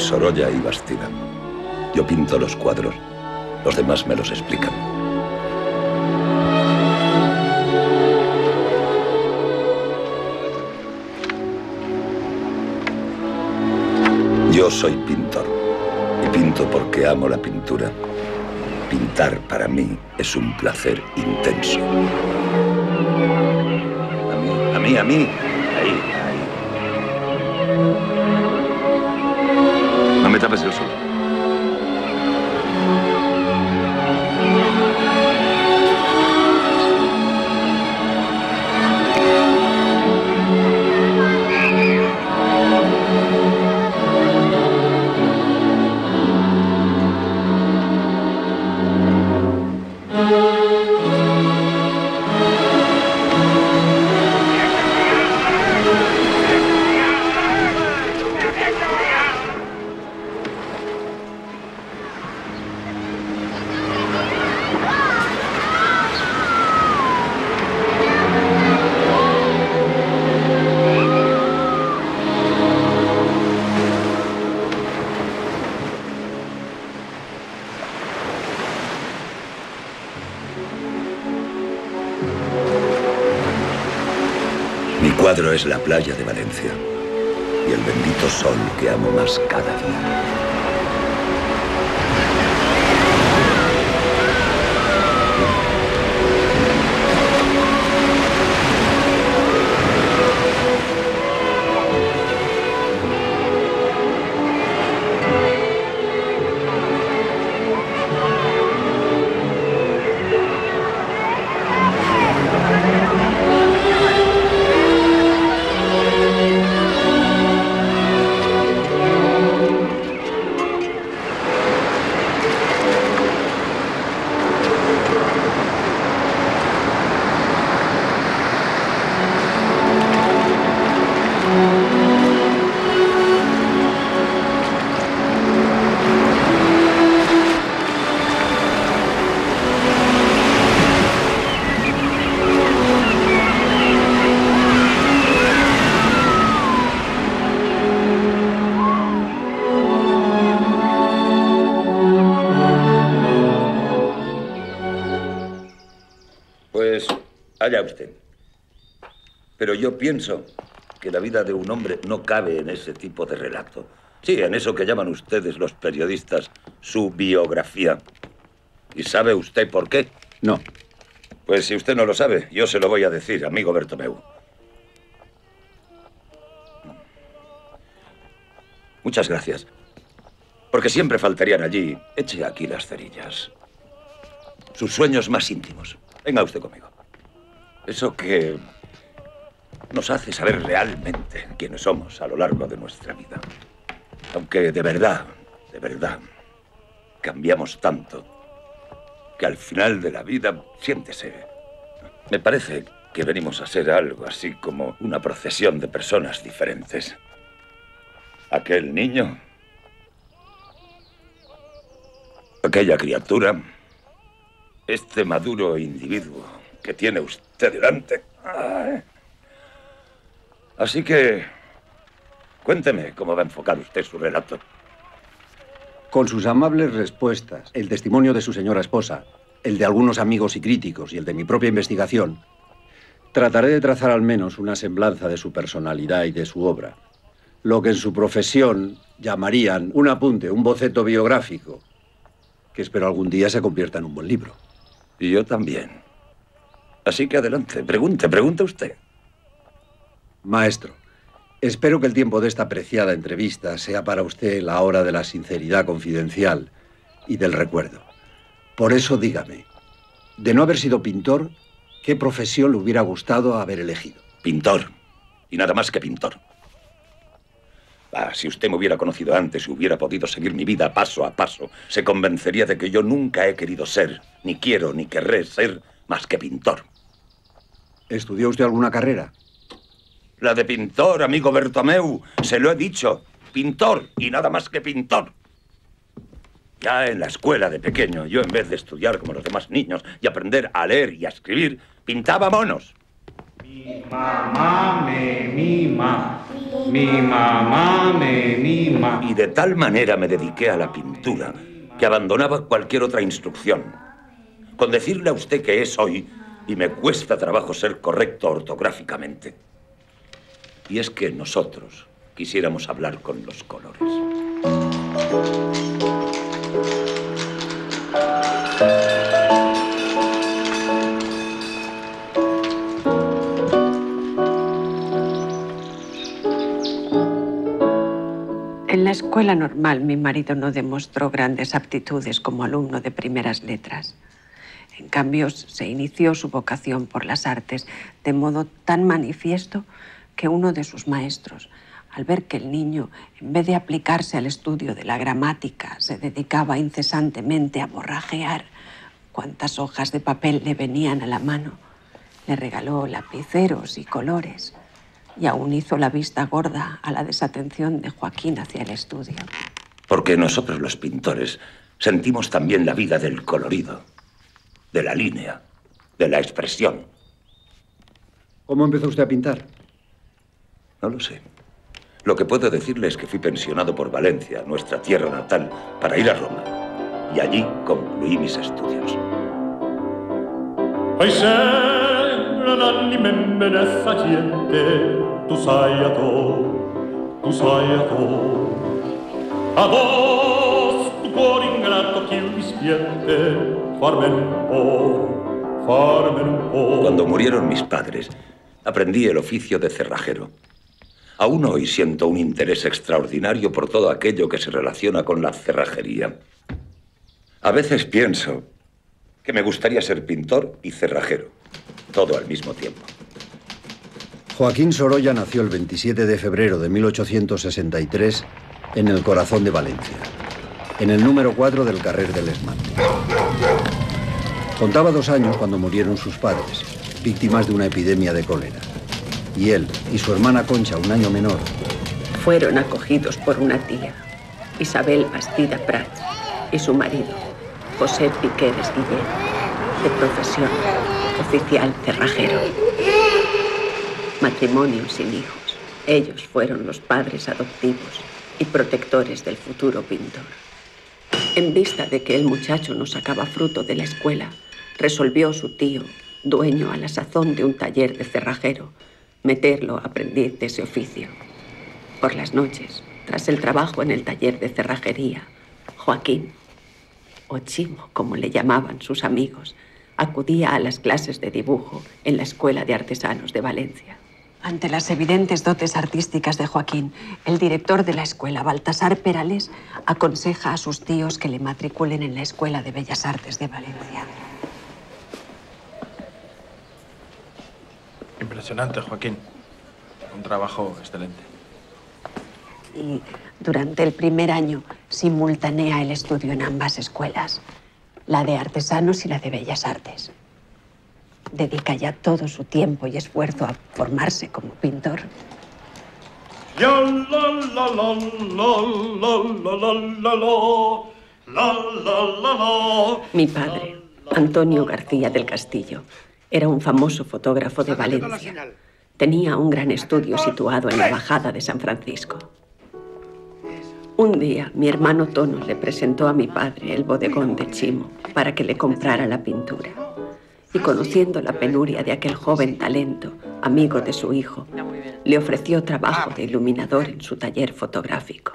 Sorolla y Bastida. Yo pinto los cuadros. Los demás me los explican. Yo soy pintor. Y pinto porque amo la pintura. Pintar para mí es un placer intenso. A mí, a mí, a mí. Es la playa de Valencia y el bendito sol que amo más cada día. Allá usted. Pero yo pienso que la vida de un hombre no cabe en ese tipo de relato. Sí, en eso que llaman ustedes los periodistas su biografía. ¿Y sabe usted por qué? No. Pues si usted no lo sabe, yo se lo voy a decir, amigo Bertomeu. Muchas gracias. Porque siempre faltarían allí. Eche aquí las cerillas. Sus sueños más íntimos. Venga usted conmigo. Eso que nos hace saber realmente quiénes somos a lo largo de nuestra vida. Aunque de verdad, de verdad, cambiamos tanto que al final de la vida, siéntese. Me parece que venimos a ser algo así como una procesión de personas diferentes. Aquel niño, aquella criatura, este maduro individuo que tiene usted delante. Así que, cuénteme cómo va a enfocar usted su relato. Con sus amables respuestas, el testimonio de su señora esposa, el de algunos amigos y críticos y el de mi propia investigación, trataré de trazar al menos una semblanza de su personalidad y de su obra. Lo que en su profesión llamarían un apunte, un boceto biográfico, que espero algún día se convierta en un buen libro. Y yo también. Así que adelante, pregunte, pregunte usted. Maestro, espero que el tiempo de esta preciada entrevista sea para usted la hora de la sinceridad confidencial y del recuerdo. Por eso dígame, de no haber sido pintor, ¿qué profesión le hubiera gustado haber elegido? Pintor. Y nada más que pintor. Ah, si usted me hubiera conocido antes y hubiera podido seguir mi vida paso a paso, se convencería de que yo nunca he querido ser, ni quiero, ni querré ser más que pintor. ¿Estudió usted alguna carrera? La de pintor, amigo Bertomeu. Se lo he dicho. Pintor y nada más que pintor. Ya en la escuela de pequeño, yo en vez de estudiar como los demás niños y aprender a leer y a escribir, pintaba monos. Mi mamá me mima. Mi mamá me mima. Y de tal manera me dediqué a la pintura que abandonaba cualquier otra instrucción. Con decirle a usted que es hoy, y me cuesta trabajo ser correcto ortográficamente. Y es que nosotros quisiéramos hablar con los colores. En la escuela normal mi marido no demostró grandes aptitudes como alumno de primeras letras. En cambio, se inició su vocación por las artes de modo tan manifiesto que uno de sus maestros, al ver que el niño, en vez de aplicarse al estudio de la gramática, se dedicaba incesantemente a borrajear cuantas hojas de papel le venían a la mano, le regaló lapiceros y colores y aún hizo la vista gorda a la desatención de Joaquín hacia el estudio. Porque nosotros los pintores sentimos también la vida del colorido, de la línea, de la expresión. ¿Cómo empezó usted a pintar? No lo sé. Lo que puedo decirle es que fui pensionado por Valencia, nuestra tierra natal, para ir a Roma. Y allí concluí mis estudios. tu sai a to, tu sai a to. A vos, tu cuore ingrato, chi Cuando murieron mis padres, aprendí el oficio de cerrajero. Aún hoy siento un interés extraordinario por todo aquello que se relaciona con la cerrajería. A veces pienso que me gustaría ser pintor y cerrajero, todo al mismo tiempo. Joaquín Sorolla nació el 27 de febrero de 1863 en el corazón de Valencia, en el número 4 del Carrer del Esmante. Contaba dos años cuando murieron sus padres, víctimas de una epidemia de cólera. Y él y su hermana Concha, un año menor, fueron acogidos por una tía, Isabel Bastida Prats, y su marido, José Piqueres Guillén, de profesión oficial cerrajero matrimonio sin hijos. Ellos fueron los padres adoptivos y protectores del futuro pintor. En vista de que el muchacho no sacaba fruto de la escuela, resolvió su tío, dueño a la sazón de un taller de cerrajero, meterlo a aprendiz de ese oficio. Por las noches, tras el trabajo en el taller de cerrajería, Joaquín, o Chimo, como le llamaban sus amigos, acudía a las clases de dibujo en la Escuela de Artesanos de Valencia. Ante las evidentes dotes artísticas de Joaquín, el director de la escuela, Baltasar Perales, aconseja a sus tíos que le matriculen en la Escuela de Bellas Artes de Valencia. Impresionante, Joaquín. Un trabajo excelente. Y durante el primer año simultanea el estudio en ambas escuelas, la de artesanos y la de bellas artes dedica ya todo su tiempo y esfuerzo a formarse como pintor. Mi padre, Antonio García del Castillo, era un famoso fotógrafo de Valencia. Tenía un gran estudio situado en la Bajada de San Francisco. Un día, mi hermano Tono le presentó a mi padre el bodegón de Chimo para que le comprara la pintura y conociendo la penuria de aquel joven talento, amigo de su hijo, le ofreció trabajo de iluminador en su taller fotográfico.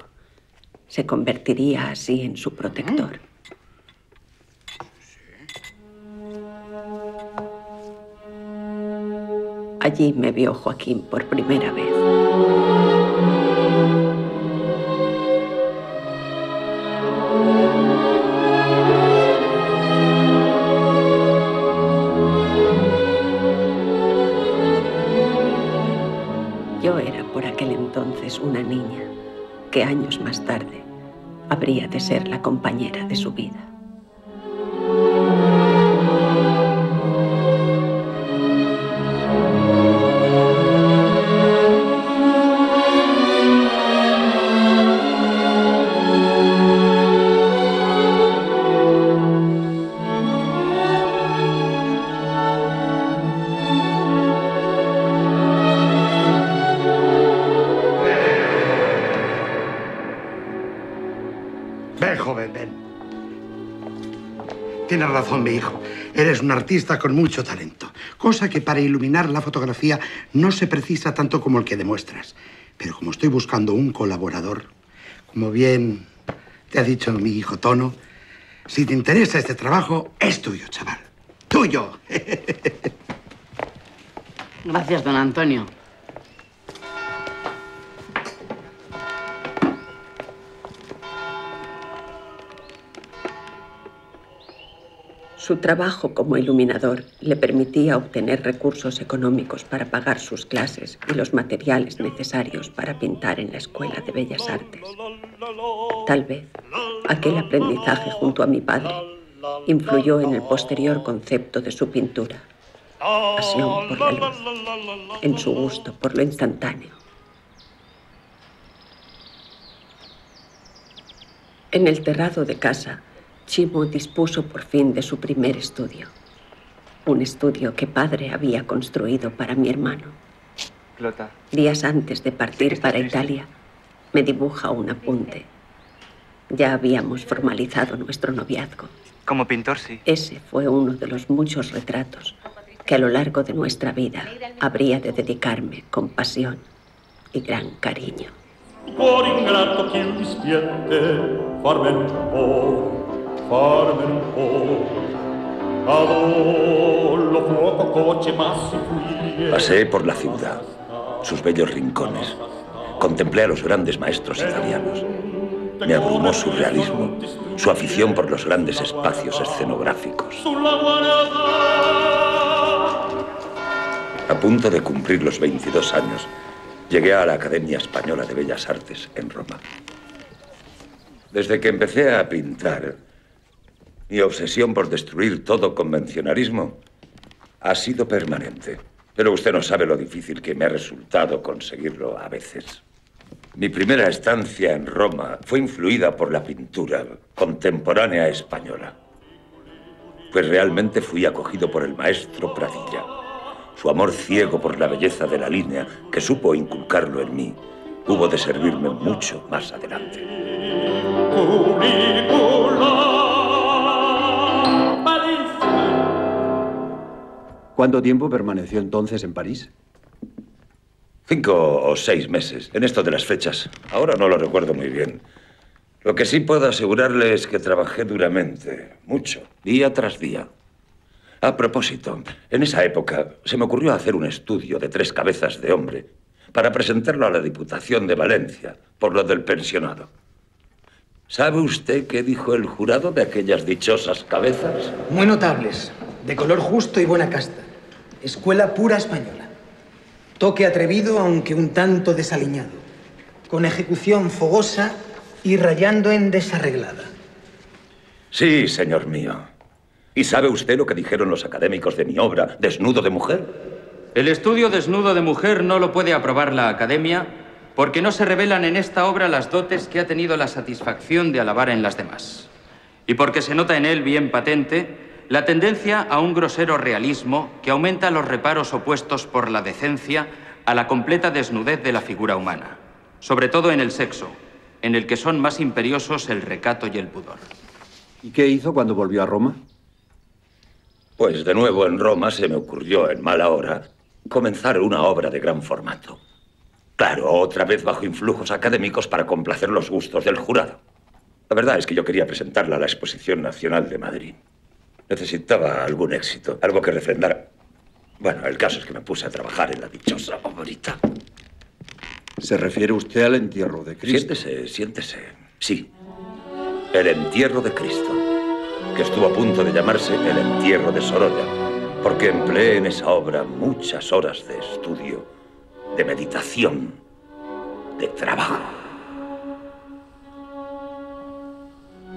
Se convertiría así en su protector. Allí me vio Joaquín por primera vez. una niña que años más tarde habría de ser la compañera de su vida. Ven, joven, ven. Tienes razón, mi hijo. Eres un artista con mucho talento. Cosa que para iluminar la fotografía no se precisa tanto como el que demuestras. Pero como estoy buscando un colaborador, como bien te ha dicho mi hijo Tono, si te interesa este trabajo, es tuyo, chaval. ¡Tuyo! Gracias, don Antonio. Su trabajo como iluminador le permitía obtener recursos económicos para pagar sus clases y los materiales necesarios para pintar en la Escuela de Bellas Artes. Tal vez aquel aprendizaje junto a mi padre influyó en el posterior concepto de su pintura, por la luz, en su gusto por lo instantáneo. En el terrado de casa, Chimo dispuso por fin de su primer estudio. Un estudio que padre había construido para mi hermano. Días antes de partir para Italia, me dibuja un apunte. Ya habíamos formalizado nuestro noviazgo. Como pintor, sí. Ese fue uno de los muchos retratos que a lo largo de nuestra vida habría de dedicarme con pasión y gran cariño. Cuore ingrato Pasé por la ciudad, sus bellos rincones. Contemplé a los grandes maestros italianos. Me abrumó su realismo, su afición por los grandes espacios escenográficos. A punto de cumplir los 22 años, llegué a la Academia Española de Bellas Artes en Roma. Desde que empecé a pintar, mi obsesión por destruir todo convencionalismo ha sido permanente. Pero usted no sabe lo difícil que me ha resultado conseguirlo a veces. Mi primera estancia en Roma fue influida por la pintura contemporánea española. Pues realmente fui acogido por el maestro Pradilla. Su amor ciego por la belleza de la línea, que supo inculcarlo en mí, hubo de servirme mucho más adelante. ¿Cuánto tiempo permaneció entonces en París? Cinco o seis meses, en esto de las fechas. Ahora no lo recuerdo muy bien. Lo que sí puedo asegurarle es que trabajé duramente, mucho, día tras día. A propósito, en esa época se me ocurrió hacer un estudio de tres cabezas de hombre para presentarlo a la Diputación de Valencia por lo del pensionado. ¿Sabe usted qué dijo el jurado de aquellas dichosas cabezas? Muy notables, de color justo y buena casta. Escuela pura española. Toque atrevido, aunque un tanto desaliñado. Con ejecución fogosa y rayando en desarreglada. Sí, señor mío. ¿Y sabe usted lo que dijeron los académicos de mi obra, Desnudo de Mujer? El estudio desnudo de mujer no lo puede aprobar la Academia porque no se revelan en esta obra las dotes que ha tenido la satisfacción de alabar en las demás. Y porque se nota en él bien patente la tendencia a un grosero realismo que aumenta los reparos opuestos por la decencia a la completa desnudez de la figura humana, sobre todo en el sexo, en el que son más imperiosos el recato y el pudor. ¿Y qué hizo cuando volvió a Roma? Pues de nuevo en Roma se me ocurrió en mala hora comenzar una obra de gran formato. Claro, otra vez bajo influjos académicos para complacer los gustos del jurado. La verdad es que yo quería presentarla a la Exposición Nacional de Madrid. Necesitaba algún éxito, algo que refrendara. Bueno, el caso es que me puse a trabajar en la dichosa favorita. ¿Se refiere usted al entierro de Cristo? Siéntese, siéntese. Sí. El entierro de Cristo. Que estuvo a punto de llamarse el entierro de Sorolla. Porque empleé en esa obra muchas horas de estudio, de meditación, de trabajo.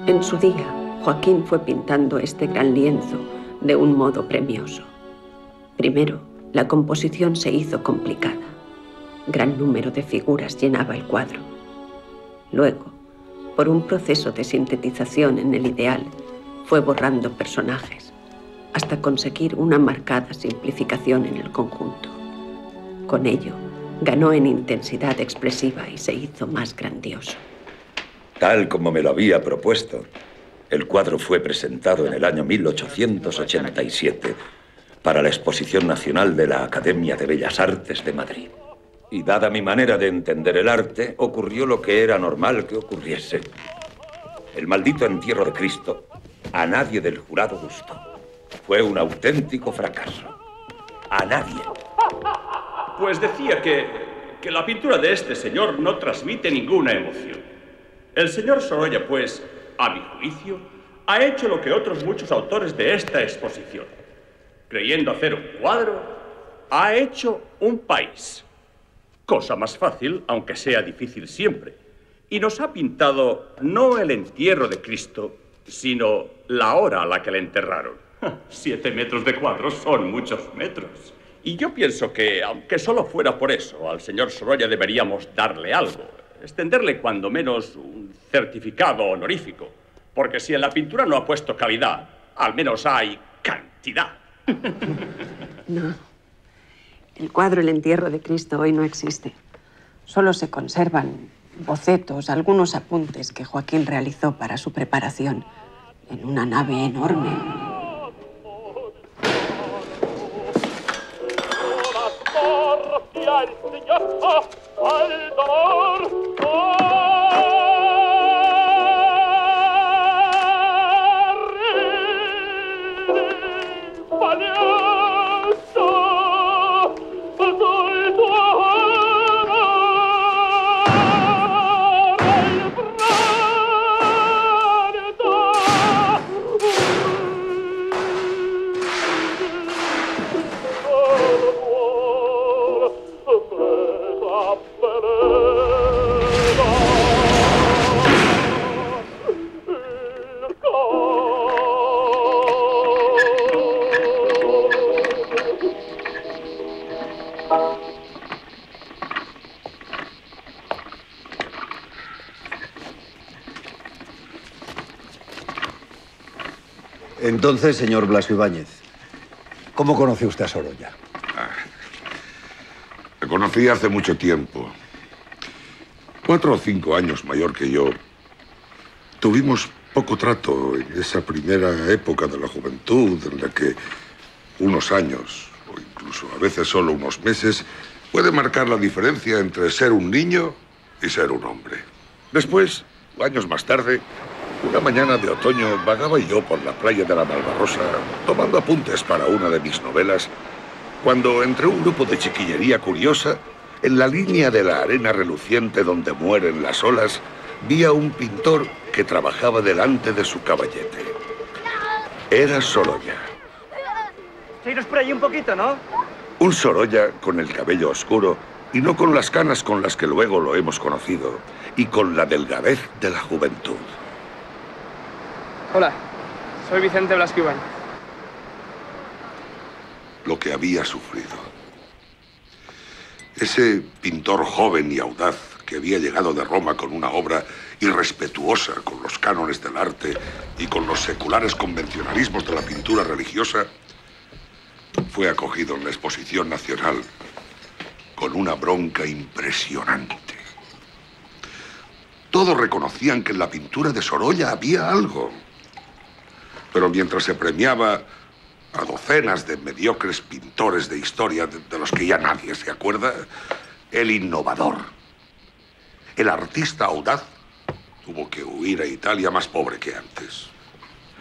En su día, Joaquín fue pintando este gran lienzo de un modo premioso. Primero, la composición se hizo complicada. Gran número de figuras llenaba el cuadro. Luego, por un proceso de sintetización en el ideal, fue borrando personajes, hasta conseguir una marcada simplificación en el conjunto. Con ello, ganó en intensidad expresiva y se hizo más grandioso. Tal como me lo había propuesto, El cuadro fue presentado en el año 1887 para la Exposición Nacional de la Academia de Bellas Artes de Madrid. Y dada mi manera de entender el arte, ocurrió lo que era normal que ocurriese. El maldito entierro de Cristo a nadie del jurado gustó. Fue un auténtico fracaso. A nadie. Pues decía que, que la pintura de este señor no transmite ninguna emoción. El señor Sorolla, pues, a mi juicio, ha hecho lo que otros muchos autores de esta exposición. Creyendo hacer un cuadro, ha hecho un país. Cosa más fácil, aunque sea difícil siempre. Y nos ha pintado no el entierro de Cristo, sino la hora a la que le enterraron. Siete metros de cuadro son muchos metros. Y yo pienso que, aunque solo fuera por eso, al señor Sorolla deberíamos darle algo. Extenderle cuando menos un certificado honorífico. Porque si en la pintura no ha puesto calidad, al menos hay cantidad. No. El cuadro El entierro de Cristo hoy no existe. Solo se conservan bocetos, algunos apuntes que Joaquín realizó para su preparación en una nave enorme. Al el Señor al dolor. ¡Oh! Entonces, señor Blasco Ibáñez, ¿cómo conoce usted a Sorolla? La conocí hace mucho tiempo. Cuatro o cinco años mayor que yo. Tuvimos poco trato en esa primera época de la juventud en la que unos años, o incluso a veces solo unos meses, puede marcar la diferencia entre ser un niño y ser un hombre. Después, años más tarde, una mañana de otoño vagaba yo por la playa de la Malvarrosa tomando apuntes para una de mis novelas, cuando entre un grupo de chiquillería curiosa, en la línea de la arena reluciente donde mueren las olas, vi a un pintor que trabajaba delante de su caballete. Era Sorolla. Iros por ahí un poquito, ¿no? Un Sorolla con el cabello oscuro y no con las canas con las que luego lo hemos conocido, y con la delgadez de la juventud. Hola, soy Vicente Blasco. Lo que había sufrido. Ese pintor joven y audaz que había llegado de Roma con una obra irrespetuosa con los cánones del arte y con los seculares convencionalismos de la pintura religiosa, fue acogido en la exposición nacional con una bronca impresionante. Todos reconocían que en la pintura de Sorolla había algo. Pero mientras se premiaba a docenas de mediocres pintores de historia de, de los que ya nadie se acuerda, el innovador, el artista audaz, tuvo que huir a Italia más pobre que antes.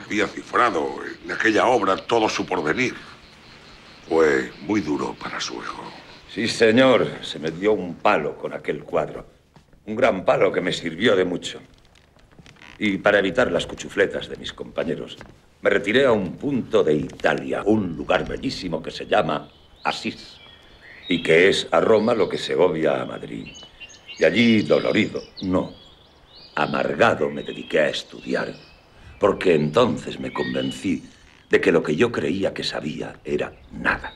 Había cifrado en aquella obra todo su porvenir. Fue muy duro para su hijo. Sí, señor. Se me dio un palo con aquel cuadro. Un gran palo que me sirvió de mucho. Y para evitar las cuchufletas de mis compañeros, me retiré a un punto de Italia, un lugar bellísimo que se llama Asís, y que es a Roma lo que Segovia a Madrid. Y allí, dolorido, no, amargado, me dediqué a estudiar, porque entonces me convencí de que lo que yo creía que sabía era nada.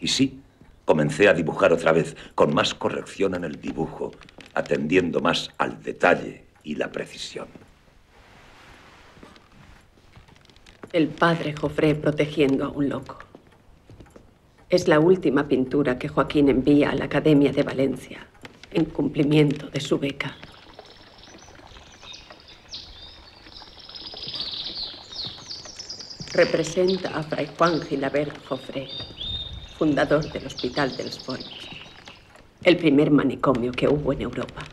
Y sí, comencé a dibujar otra vez, con más corrección en el dibujo, atendiendo más al detalle y la precisión. El padre Jofré protegiendo a un loco. Es la última pintura que Joaquín envía a la Academia de Valencia, en cumplimiento de su beca. representa a Fray Juan Gilabert Joffre, fundador del Hospital del Sport, el primer manicomio que hubo en Europa.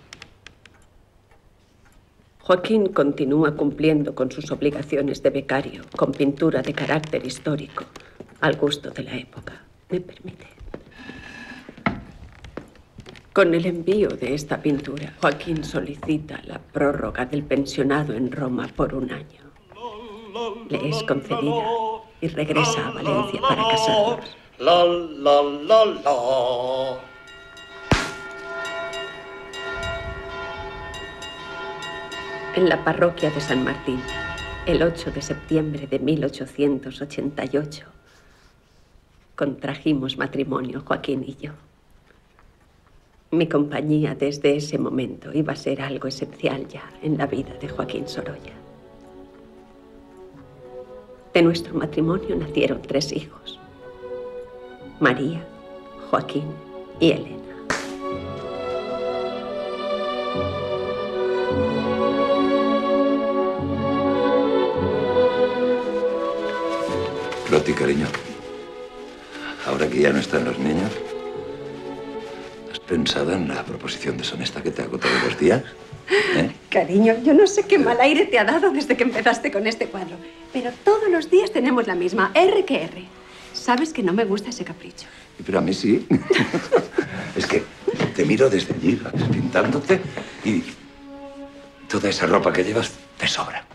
Joaquín continúa cumpliendo con sus obligaciones de becario, con pintura de carácter histórico, al gusto de la época. ¿Me permite? Con el envío de esta pintura, Joaquín solicita la prórroga del pensionado en Roma por un año. Le es concedida y regresa a Valencia para casarnos. En la parroquia de San Martín, el 8 de septiembre de 1888, contrajimos matrimonio Joaquín y yo. Mi compañía desde ese momento iba a ser algo esencial ya en la vida de Joaquín Sorolla. De nuestro matrimonio nacieron tres hijos. María, Joaquín y Elena. Loti, cariño. Ahora que ya no están los niños, ¿has pensado en la proposición deshonesta que te hago todos los días? ¿Eh? Cariño, yo no sé qué mal aire te ha dado desde que empezaste con este cuadro, pero todos los días tenemos la misma, R que R. Sabes que no me gusta ese capricho. Pero a mí sí. es que te miro desde allí, pintándote, y toda esa ropa que llevas te sobra.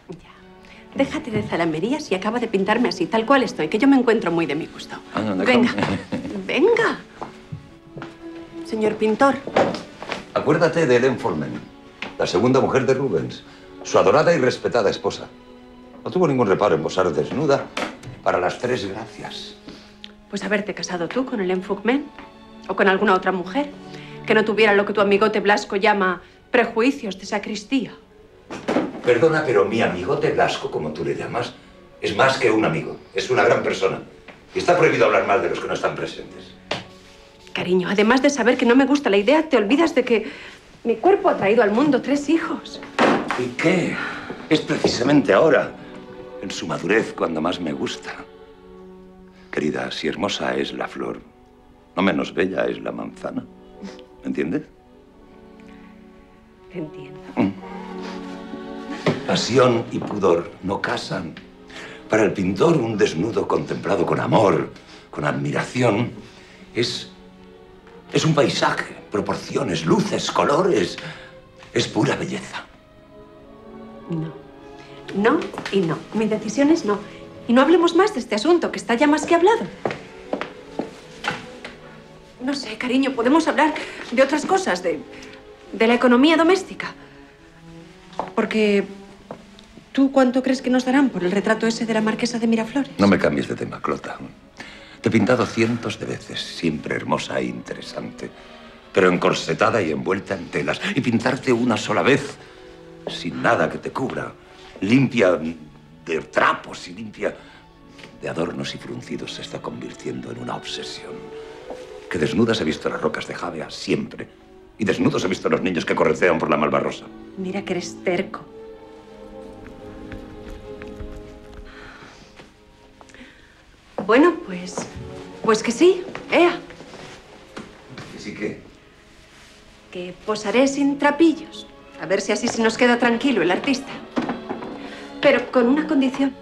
Déjate de zalamerías y acaba de pintarme así, tal cual estoy, que yo me encuentro muy de mi gusto. Anda, Venga, venga. Señor pintor, Acuérdate de Helen Forman, la segunda mujer de Rubens, su adorada y respetada esposa. No tuvo ningún reparo en posar desnuda para las tres gracias. pues haberte casado tú con el Enfugmen o con alguna otra mujer que no tuviera lo que tu amigote Blasco llama prejuicios de sacristía. Perdona, pero mi amigote Blasco, como tú le llamas, es más que un amigo. Es una gran persona. Y está prohibido hablar mal de los que no están presentes. Cariño, además de saber que no me gusta la idea, te olvidas de que mi cuerpo ha traído al mundo tres hijos. ¿Y qué? Es precisamente ahora, en su madurez, cuando más me gusta. Querida, si hermosa es la flor, no menos bella es la manzana. ¿Me entiendes? Te entiendo. Pasión y pudor no casan. Para el pintor, un desnudo contemplado con amor, con admiración, es, es un paisaje, proporciones, luces, colores. Es pura belleza. No. No y no. Mi decisión es no. Y no hablemos más de este asunto, que está ya más que hablado. No sé, cariño, podemos hablar de otras cosas, de, de la economía doméstica. Porque ¿tú cuánto crees que nos darán por el retrato ese de la marquesa de Miraflores? No me cambies de tema, Clota. Te he pintado cientos de veces, siempre hermosa e interesante, pero encorsetada y envuelta en telas. Y pintarte una sola vez, sin nada que te cubra, limpia de trapos y limpia de adornos y fruncidos, se está convirtiendo en una obsesión. Que desnudas he visto las rocas de Javea siempre, y desnudos he visto a los niños que correcean por la Malvarrosa. Mira que eres terco. Bueno, pues. Pues que sí, ea. ¿Y sí que? Que posaré sin trapillos. A ver si así se nos queda tranquilo el artista. Pero con una condición: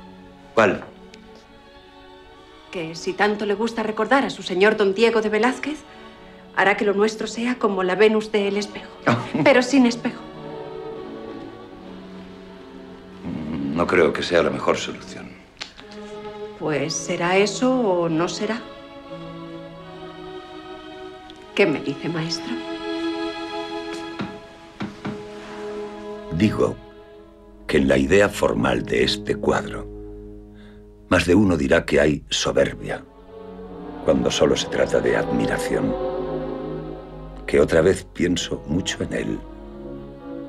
¿Cuál? que si tanto le gusta recordar a su señor don Diego de Velázquez, hará que lo nuestro sea como la Venus del espejo. Pero sin espejo. No creo que sea la mejor solución. Pues será eso o no será. ¿Qué me dice, maestro? Digo que en la idea formal de este cuadro, más de uno dirá que hay soberbia, cuando solo se trata de admiración. Que otra vez pienso mucho en él,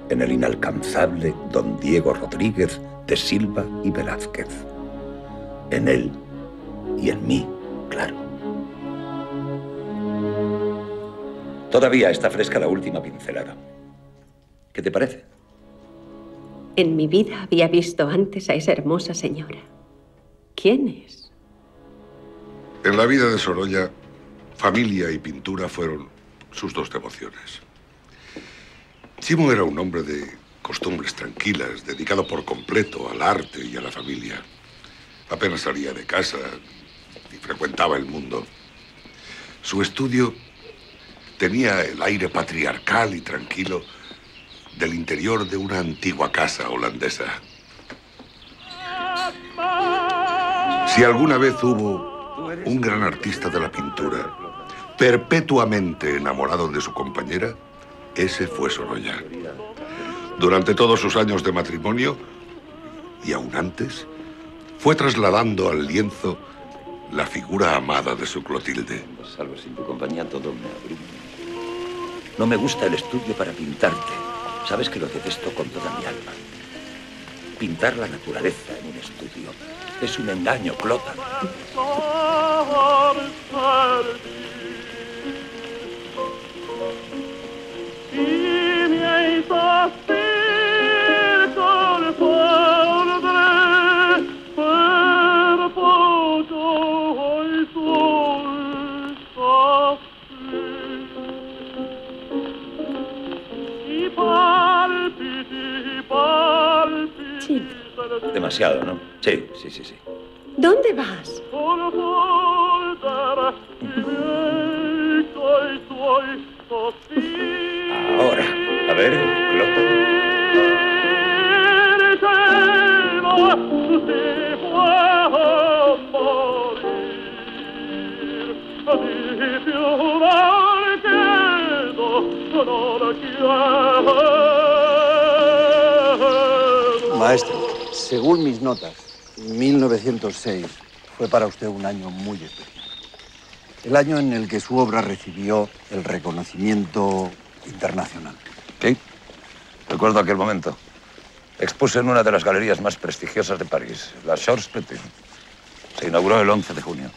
en el inalcanzable don Diego Rodríguez de Silva y Velázquez. En él y en mí, claro. Todavía está fresca la última pincelada. ¿Qué te parece? En mi vida había visto antes a esa hermosa señora. ¿Quién es? En la vida de Sorolla, familia y pintura fueron sus dos devociones. Simo era un hombre de costumbres tranquilas, dedicado por completo al arte y a la familia. Apenas salía de casa y frecuentaba el mundo. Su estudio tenía el aire patriarcal y tranquilo del interior de una antigua casa holandesa. Si alguna vez hubo un gran artista de la pintura perpetuamente enamorado de su compañera, ese fue Sorolla. Durante todos sus años de matrimonio, y aún antes, fue trasladando al lienzo la figura amada de su Clotilde. Salvo sin tu compañía todo me abruma. No me gusta el estudio para pintarte. Sabes que lo detesto con toda mi alma. Pintar la naturaleza en un estudio es un engaño, Clota. Demasiado, ¿no? Sí, sí, sí, sí. ¿Dónde vas? Ahora, a ver, Clota. Maestro, según mis notas, 1906 fue para usted un año muy especial. El año en el que su obra recibió el reconocimiento internacional. Sí, recuerdo aquel momento. Expuse en una de las galerías más prestigiosas de París, la Charles Petit. Se inauguró el 11 de junio.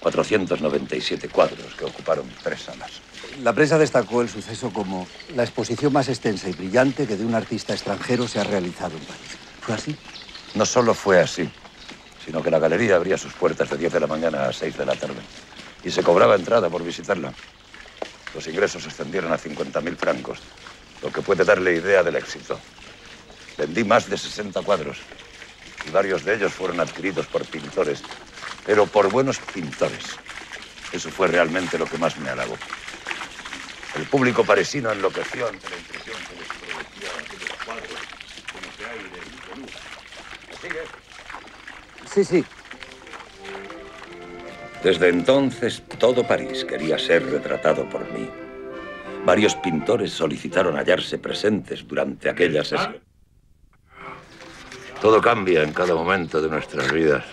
497 cuadros que ocuparon tres salas. La prensa destacó el suceso como la exposición más extensa y brillante que de un artista extranjero se ha realizado en París. ¿Fue así? No solo fue así, sino que la galería abría sus puertas de 10 de la mañana a 6 de la tarde y se cobraba entrada por visitarla. Los ingresos ascendieron a 50.000 francos, lo que puede darle idea del éxito. Vendí más de 60 cuadros y varios de ellos fueron adquiridos por pintores, pero por buenos pintores. Eso fue realmente lo que más me halagó. El público parisino enloqueció ante la impresión que les producía aquellos cuadros con ese aire de luz. ¿Me sigue? Sí, sí. Desde entonces, todo París quería ser retratado por mí. Varios pintores solicitaron hallarse presentes durante aquella sesión. Todo cambia en cada momento de nuestras vidas.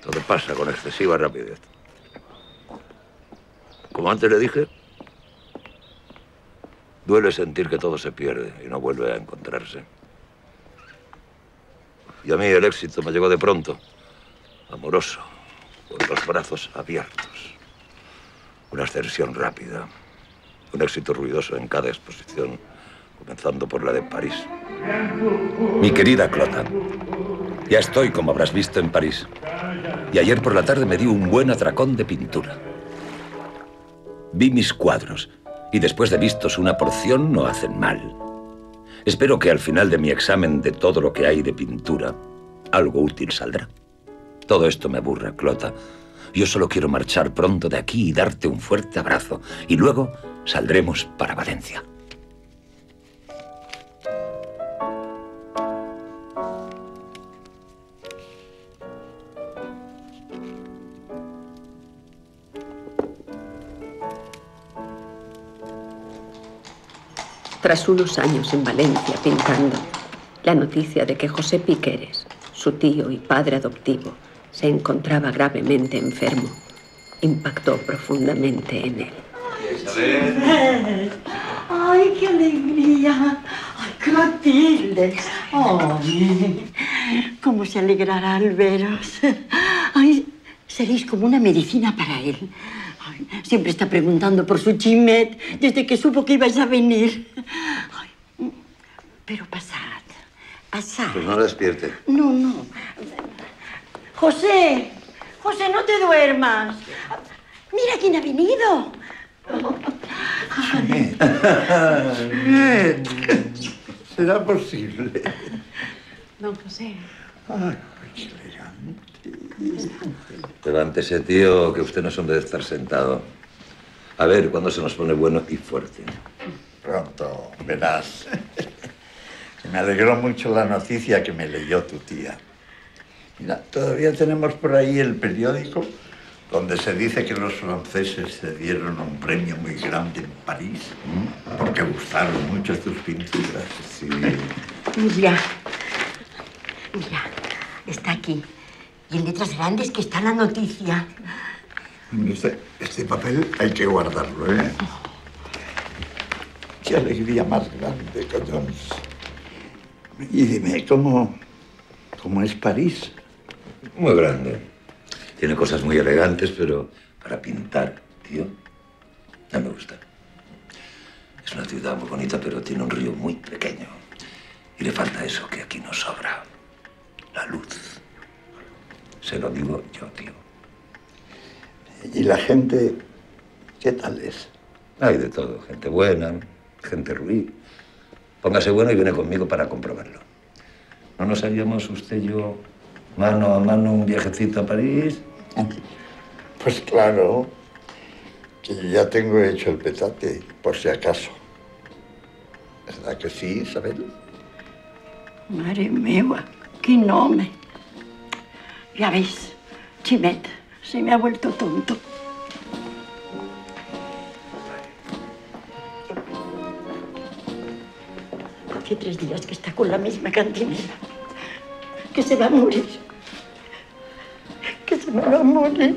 Todo pasa con excesiva rapidez. Como antes le dije, duele sentir que todo se pierde y no vuelve a encontrarse. Y a mí el éxito me llegó de pronto, amoroso, con los brazos abiertos. Una ascensión rápida, un éxito ruidoso en cada exposición, comenzando por la de París. Mi querida Clota, ya estoy, como habrás visto, en París. Y ayer por la tarde me di un buen atracón de pintura. Vi mis cuadros y después de vistos una porción no hacen mal. Espero que al final de mi examen de todo lo que hay de pintura, algo útil saldrá. Todo esto me aburre, Clota. Yo solo quiero marchar pronto de aquí y darte un fuerte abrazo. Y luego saldremos para Valencia. Tras unos años en Valencia pintando, la noticia de que José Piqueres, su tío y padre adoptivo, se encontraba gravemente enfermo, impactó profundamente en él. ¡Ay, qué alegría! ¡Ay, Clotilde! ¡Ay! ¿Cómo se alegrará al veros? ¡Ay, seréis como una medicina para él! Siempre está preguntando por su chimet desde que supo que ibais a venir. Ay, pero pasad, pasad. Pues no despierte. No, no. José, José, no te duermas. Mira quién ha venido. Bien. ¿Será posible? Don José. Ay, Levántese, tío, que usted no es hombre de estar sentado. A ver cuándo se nos pone bueno y fuerte. Pronto, verás. Me alegró mucho la noticia que me leyó tu tía. Mira, todavía tenemos por ahí el periódico donde se dice que los franceses se dieron un premio muy grande en París porque gustaron mucho tus pinturas. Sí. Mira, mira, está aquí. Y en letras grandes que está la noticia. Este, este papel hay que guardarlo, ¿eh? Qué alegría más grande, coñones. Y dime, ¿cómo, cómo es París? Muy grande. Tiene cosas muy elegantes, pero para pintar, tío, no me gusta. Es una ciudad muy bonita, pero tiene un río muy pequeño. Y le falta eso que aquí nos sobra. La luz. Se lo digo yo, tío. ¿Y la gente qué tal es? Hay de todo. Gente buena, gente ruin. Póngase bueno y viene conmigo para comprobarlo. ¿No nos haríamos usted y yo mano a mano un viajecito a París? Pues claro, que ya tengo hecho el petate, por si acaso. ¿Verdad que sí, Isabel? Mare meva, quin home. Ya ves, Chimet, se me ha vuelto tonto. Hace tres días que está con la misma cantinera. Que se va a morir. Que se me va a morir.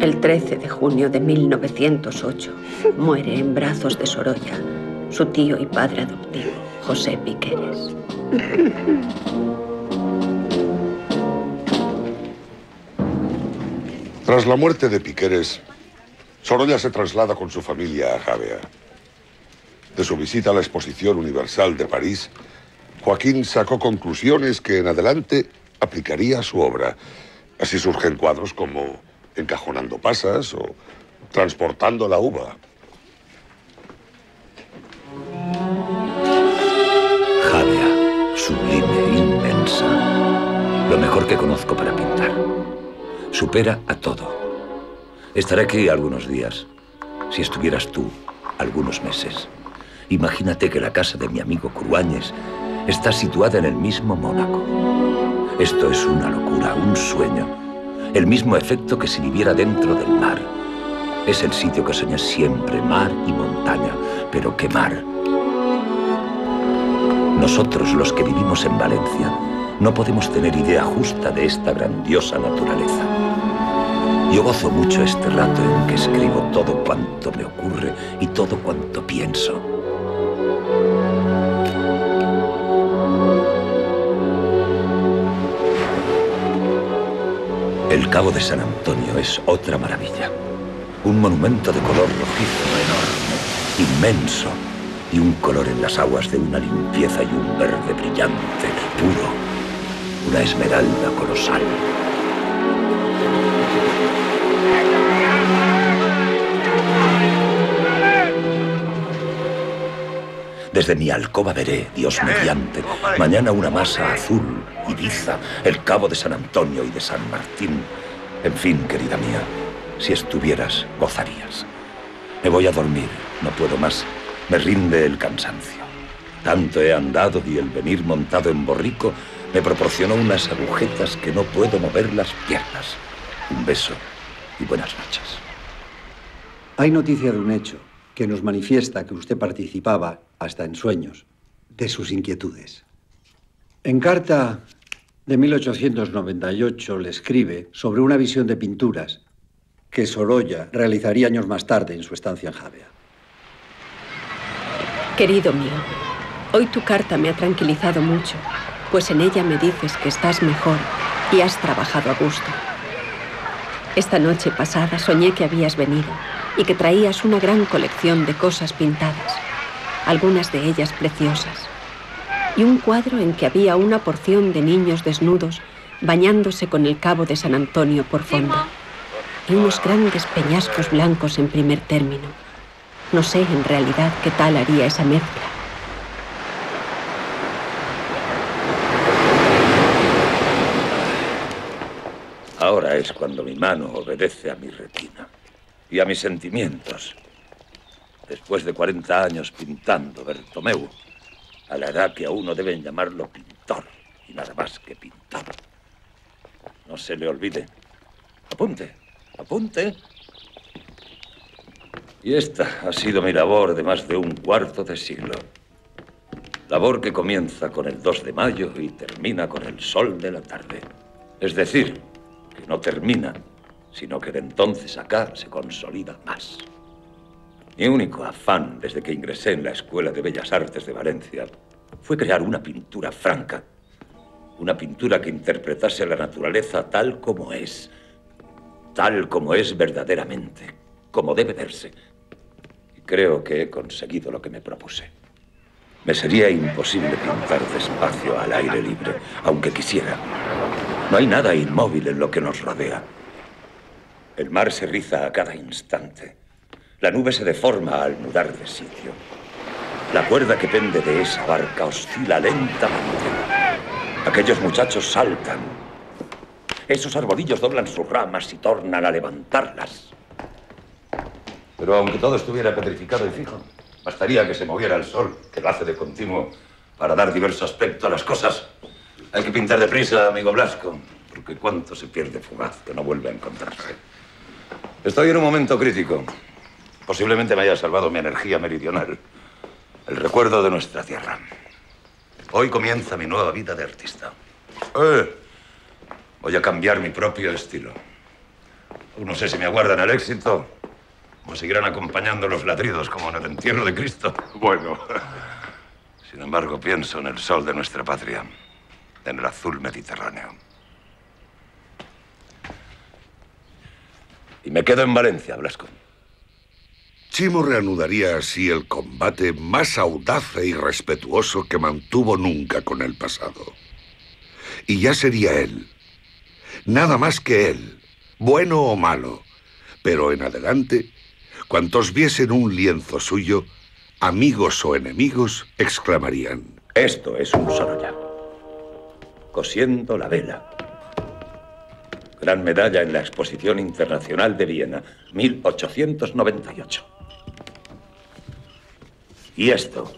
El 13 de junio de 1908 muere en brazos de Sorolla su tío y padre adoptivo, José Piqueres. Tras la muerte de Piqueres, Sorolla se traslada con su familia a Javea. De su visita a la Exposición Universal de París, Joaquín sacó conclusiones que en adelante aplicaría a su obra. Así surgen cuadros como Encajonando pasas o Transportando la uva. Javea, sublime, inmensa. Lo mejor que conozco para pintar. Supera a todo. Estaré aquí algunos días. Si estuvieras tú, algunos meses. Imagínate que la casa de mi amigo Cruáñez está situada en el mismo Mónaco. Esto es una locura, un sueño. El mismo efecto que si viviera dentro del mar. Es el sitio que soñé siempre, mar y montaña. Pero qué mar. Nosotros, los que vivimos en Valencia, no podemos tener idea justa de esta grandiosa naturaleza. Yo gozo mucho este rato en que escribo todo cuanto me ocurre y todo cuanto pienso. El Cabo de San Antonio es otra maravilla. Un monumento de color rojizo enorme, inmenso, y un color en las aguas de una limpieza y un verde brillante, puro, una esmeralda colosal. Desde mi alcoba veré, Dios mediante, mañana una masa azul, Ibiza, el Cabo de San Antonio y de San Martín. En fin, querida mía, si estuvieras, gozarías. Me voy a dormir, no puedo más. Me rinde el cansancio. Tanto he andado y el venir montado en borrico me proporcionó unas agujetas que no puedo mover las piernas. Un beso y buenas noches. Hay noticia de un hecho que nos manifiesta que usted participaba, hasta en sueños, de sus inquietudes. En carta de 1898 le escribe sobre una visión de pinturas que Sorolla realizaría años más tarde en su estancia en Javea. Querido mío, hoy tu carta me ha tranquilizado mucho, pues en ella me dices que estás mejor y has trabajado a gusto. Esta noche pasada soñé que habías venido y que traías una gran colección de cosas pintadas, algunas de ellas preciosas, y un cuadro en que había una porción de niños desnudos bañándose con el cabo de San Antonio por fondo, y unos grandes peñascos blancos en primer término. No sé en realidad qué tal haría esa mezcla. Ahora es cuando mi mano obedece a mi retina y a mis sentimientos. Después de 40 años pintando Bertomeu, a la edad que a uno deben llamarlo pintor y nada más que pintor. No se le olvide. Apunte, apunte. Y esta ha sido mi labor de más de un cuarto de siglo. Labor que comienza con el 2 de mayo y termina con el sol de la tarde. Es decir, que no termina, sino que de entonces acá se consolida más. Mi único afán desde que ingresé en la Escuela de Bellas Artes de Valencia fue crear una pintura franca, una pintura que interpretase la naturaleza tal como es, tal como es verdaderamente, como debe verse. Y creo que he conseguido lo que me propuse. Me sería imposible pintar despacio al aire libre, aunque quisiera. No hay nada inmóvil en lo que nos rodea. El mar se riza a cada instante. La nube se deforma al mudar de sitio. La cuerda que pende de esa barca oscila lentamente. Aquellos muchachos saltan. Esos arbolillos doblan sus ramas y tornan a levantarlas. Pero aunque todo estuviera petrificado y fijo, bastaría que se moviera el sol, que lo hace de continuo, para dar diverso aspecto a las cosas. Hay que pintar deprisa, amigo Blasco, porque cuánto se pierde fugaz que no vuelve a encontrarse. Estoy en un momento crítico. Posiblemente me haya salvado mi energía meridional. El recuerdo de nuestra tierra. Hoy comienza mi nueva vida de artista. Eh, voy a cambiar mi propio estilo. No sé si me aguardan el éxito o seguirán acompañando los ladridos como en el entierro de Cristo. Bueno. Sin embargo, pienso en el sol de nuestra patria, en el azul mediterráneo. Y me quedo en Valencia, Blasco. Chimo reanudaría así el combate más audaz e irrespetuoso que mantuvo nunca con el pasado. Y ya sería él, nada más que él, bueno o malo, pero en adelante, cuantos viesen un lienzo suyo, amigos o enemigos, exclamarían. Esto es un Sorolla. Cosiendo la vela. Gran medalla en la Exposición Internacional de Viena, 1898. Y esto.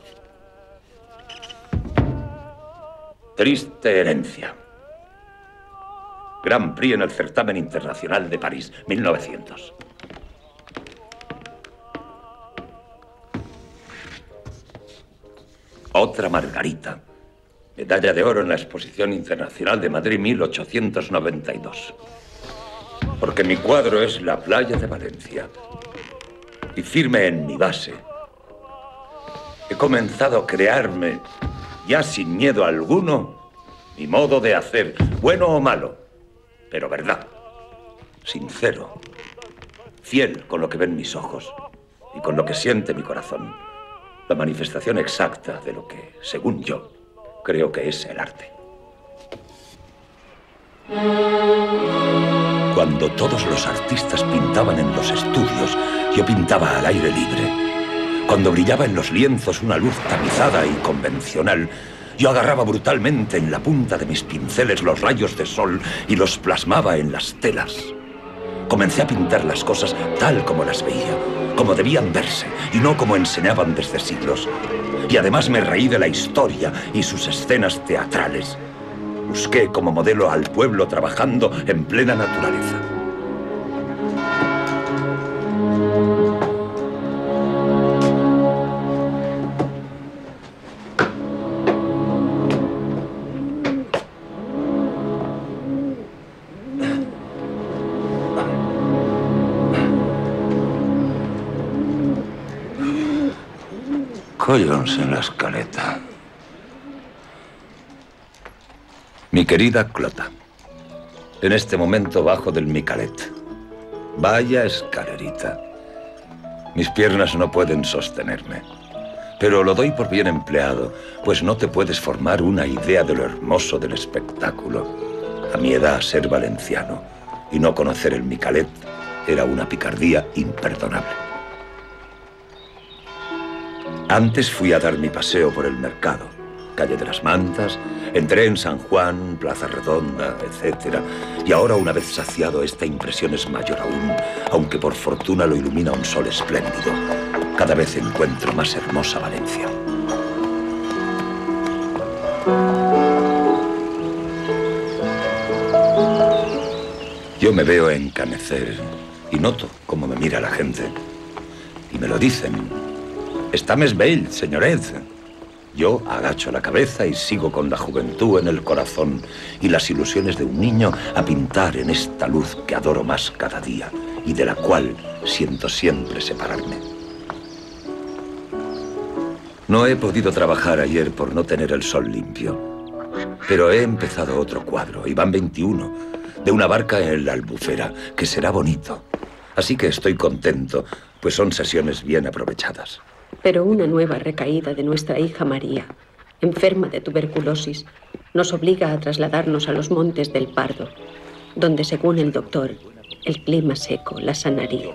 Triste herencia. Gran Prix en el Certamen Internacional de París, 1900. Otra Margarita. Medalla de oro en la Exposición Internacional de Madrid 1892. Porque mi cuadro es la playa de Valencia. Y firme en mi base. He comenzado a crearme, ya sin miedo alguno, mi modo de hacer, bueno o malo, pero verdad, sincero, fiel con lo que ven mis ojos y con lo que siente mi corazón. La manifestación exacta de lo que, según yo, creo que es el arte. Cuando todos los artistas pintaban en los estudios, yo pintaba al aire libre. Cuando brillaba en los lienzos una luz tamizada y convencional, yo agarraba brutalmente en la punta de mis pinceles los rayos de sol y los plasmaba en las telas. Comencé a pintar las cosas tal como las veía, como debían verse y no como enseñaban desde siglos. Y además me reí de la historia y sus escenas teatrales. Busqué como modelo al pueblo trabajando en plena naturaleza. Collons en la escaleta. Mi querida Clota, en este momento bajo del Micalet. Vaya escalerita. Mis piernas no pueden sostenerme. Pero lo doy por bien empleado, pues no te puedes formar una idea de lo hermoso del espectáculo. A mi edad, ser valenciano y no conocer el Micalet era una picardía imperdonable. Antes fui a dar mi paseo por el mercado, calle de las Mantas, entré en San Juan, Plaza Redonda, etc. Y ahora, una vez saciado, esta impresión es mayor aún, aunque por fortuna lo ilumina un sol espléndido. Cada vez encuentro más hermosa Valencia. Yo me veo encanecer y noto cómo me mira la gente. Y me lo dicen. Está mesbell, señoret. Yo agacho la cabeza y sigo con la juventud en el corazón y las ilusiones de un niño a pintar en esta luz que adoro más cada día y de la cual siento siempre separarme. No he podido trabajar ayer por no tener el sol limpio, pero he empezado otro cuadro, y van 21, de una barca en la albufera, que será bonito. Así que estoy contento, pues son sesiones bien aprovechadas. Pero una nueva recaída de nuestra hija María, enferma de tuberculosis, nos obliga a trasladarnos a los montes del Pardo, donde, según el doctor, el clima seco la sanaría.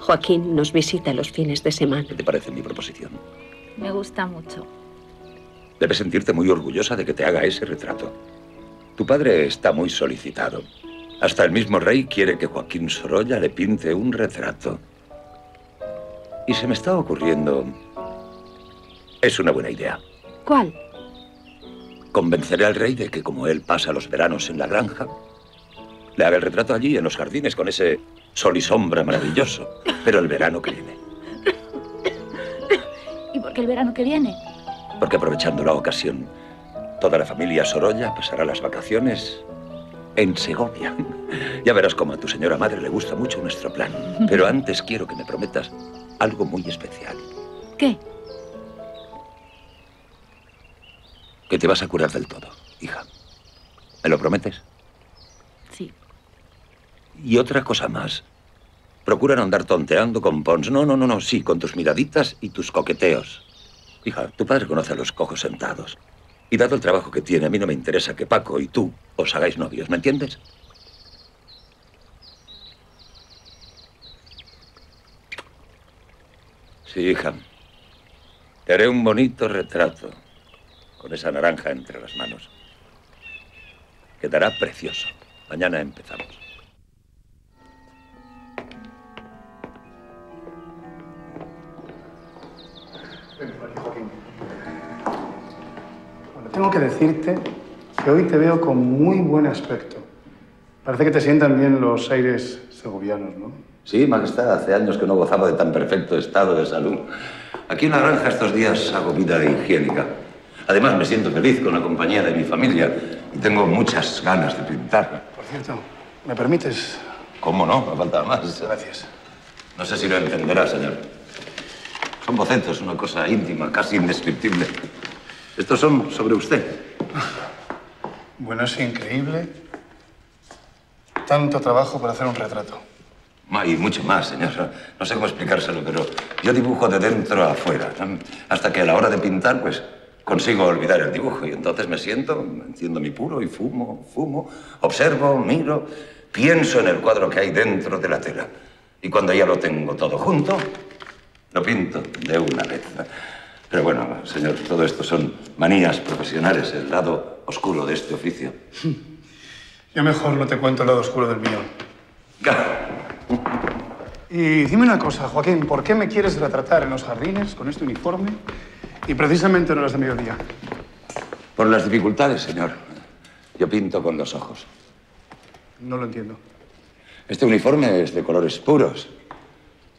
Joaquín nos visita los fines de semana. ¿Qué te parece mi proposición? Me gusta mucho. Debes sentirte muy orgullosa de que te haga ese retrato. Tu padre está muy solicitado. Hasta el mismo rey quiere que Joaquín Sorolla le pinte un retrato. Y se me está ocurriendo... Es una buena idea. ¿Cuál? Convenceré al rey de que como él pasa los veranos en la granja, le haga el retrato allí en los jardines con ese sol y sombra maravilloso. Pero el verano que viene. ¿Y por qué el verano que viene? Porque aprovechando la ocasión, toda la familia Sorolla pasará las vacaciones en Segovia. Ya verás cómo a tu señora madre le gusta mucho nuestro plan. Pero antes quiero que me prometas algo muy especial. ¿Qué? Que te vas a curar del todo, hija. ¿Me lo prometes? Sí. Y otra cosa más. Procura no andar tonteando con Pons. No, no, no, no. Sí, con tus miraditas y tus coqueteos. Hija, tu padre conoce a los cojos sentados. Y dado el trabajo que tiene, a mí no me interesa que Paco y tú os hagáis novios. ¿Me entiendes? Sí, hija. Te haré un bonito retrato con esa naranja entre las manos. Quedará precioso. Mañana empezamos. Bueno, tengo que decirte que hoy te veo con muy buen aspecto. Parece que te sientan bien los aires segovianos, ¿no? Sí, Majestad, hace años que no gozaba de tan perfecto estado de salud. Aquí en la granja estos días hago vida higiénica. Además, me siento feliz con la compañía de mi familia y tengo muchas ganas de pintar. Por cierto, ¿me permites? ¿Cómo no? Me falta más. Gracias. No sé si lo entenderá, señor. Son bocetos, una cosa íntima, casi indescriptible. Estos son sobre usted. Bueno, es increíble. Tanto trabajo para hacer un retrato. Y mucho más, señor. No sé cómo explicárselo, pero yo dibujo de dentro a afuera. Hasta que a la hora de pintar, pues consigo olvidar el dibujo. Y entonces me siento, enciendo mi puro y fumo, fumo, observo, miro, pienso en el cuadro que hay dentro de la tela. Y cuando ya lo tengo todo junto, lo pinto de una vez. Pero bueno, señor, todo esto son manías profesionales, el lado oscuro de este oficio. Yo mejor no te cuento el lado oscuro del mío. Y dime una cosa, Joaquín, ¿por qué me quieres retratar en los jardines con este uniforme y precisamente en horas de mediodía? Por las dificultades, señor. Yo pinto con los ojos. No lo entiendo. Este uniforme es de colores puros.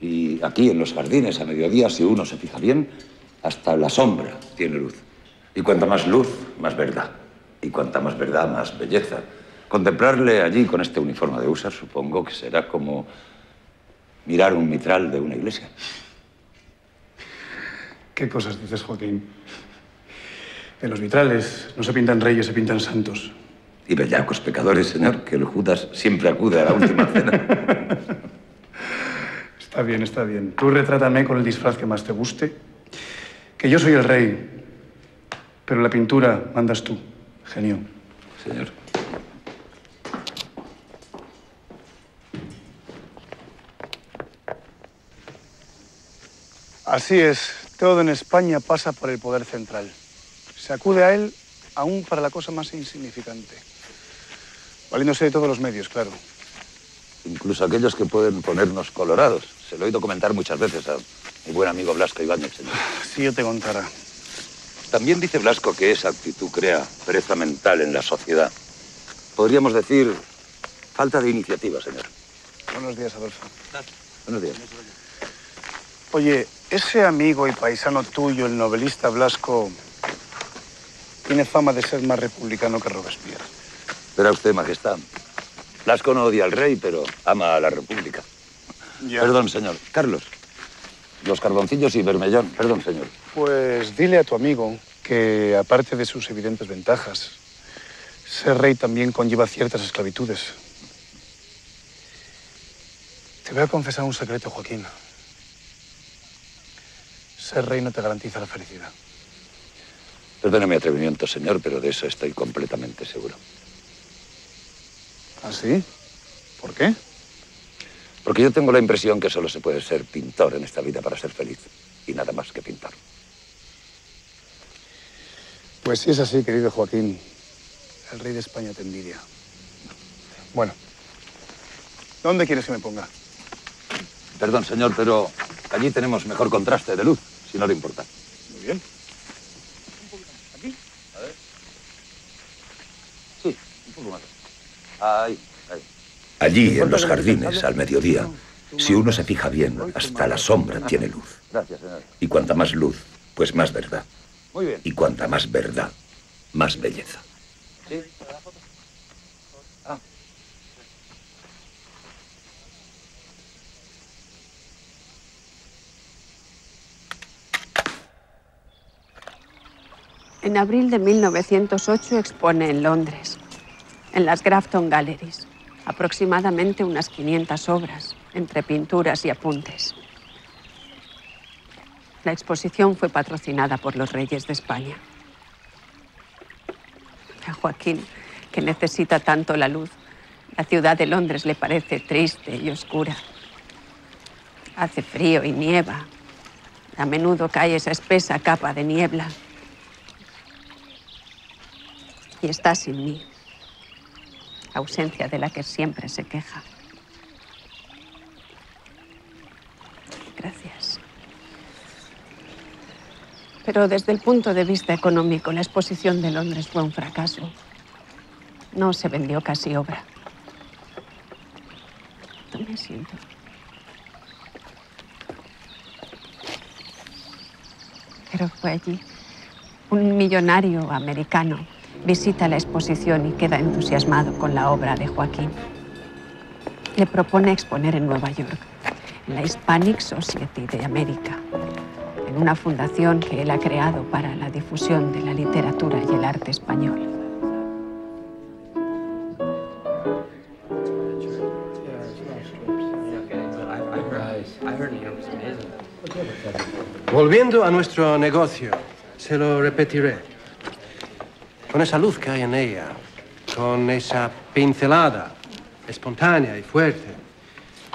Y aquí en los jardines, a mediodía, si uno se fija bien, hasta la sombra tiene luz. Y cuanta más luz, más verdad. Y cuanta más verdad, más belleza. Contemplarle allí con este uniforme de usar, supongo que será como mirar un mitral de una iglesia. ¿Qué cosas dices, Joaquín? En los vitrales no se pintan reyes, se pintan santos. Y bellacos pecadores, señor, que el Judas siempre acude a la última cena. Está bien, está bien. Tú retrátame con el disfraz que más te guste. Que yo soy el rey, pero la pintura mandas tú, genio. Señor. Así es, todo en España pasa por el poder central. Se acude a él aún para la cosa más insignificante. Valiéndose de todos los medios, claro. Incluso aquellos que pueden ponernos colorados. Se lo he oído comentar muchas veces a mi buen amigo Blasco Ibáñez, señor. Si yo te contara. También dice Blasco que esa actitud crea pereza mental en la sociedad. Podríamos decir falta de iniciativa, señor. Buenos días, Adolfo. Buenos días. Oye, ese amigo y paisano tuyo, el novelista Blasco, tiene fama de ser más republicano que Robespierre. Verá usted, majestad. Blasco no odia al rey, pero ama a la república. Ya. Perdón, señor. Carlos. Los carboncillos y Bermellón. Perdón, señor. Pues dile a tu amigo que, aparte de sus evidentes ventajas, ser rey también conlleva ciertas esclavitudes. Te voy a confesar un secreto, Joaquín. Ser rey no te garantiza la felicidad. Perdone mi atrevimiento, señor, pero de eso estoy completamente seguro. ¿Ah, sí? ¿Por qué? Porque yo tengo la impresión que solo se puede ser pintor en esta vida para ser feliz. Y nada más que pintar. Pues si es así, querido Joaquín, el rey de España te envidia. Bueno, ¿dónde quieres que me ponga? Perdón, señor, pero allí tenemos mejor contraste de luz, si no le importa. Muy bien. Sí, un poco más. Ahí, ahí. Allí, en los jardines, al mediodía, si uno se fija bien, hasta la sombra tiene luz. Gracias, señor. Y cuanta más luz, pues más verdad. Muy bien. Y cuanta más verdad, más belleza. ¿Sí? En abril de 1908 expone en Londres, en las Grafton Galleries, aproximadamente unas 500 obras, entre pinturas y apuntes. La exposición fue patrocinada por los reyes de España. A Joaquín, que necesita tanto la luz, la ciudad de Londres le parece triste y oscura. Hace frío y nieva. A menudo cae esa espesa capa de niebla. Y está sin mí. Ausencia de la que siempre se queja. Gracias. Pero desde el punto de vista económico, la exposición de Londres fue un fracaso. No se vendió casi obra. ¿Dónde me siento? Pero fue allí. Un millonario americano visita la exposición y queda entusiasmado con la obra de Joaquín. Le propone exponer en Nueva York, en la Hispanic Society de América, en una fundación que él ha creado para la difusión de la literatura y el arte español. Volviendo a nuestro negocio, se lo repetiré. Con esa luz que hay en ella, con esa pincelada espontánea y fuerte,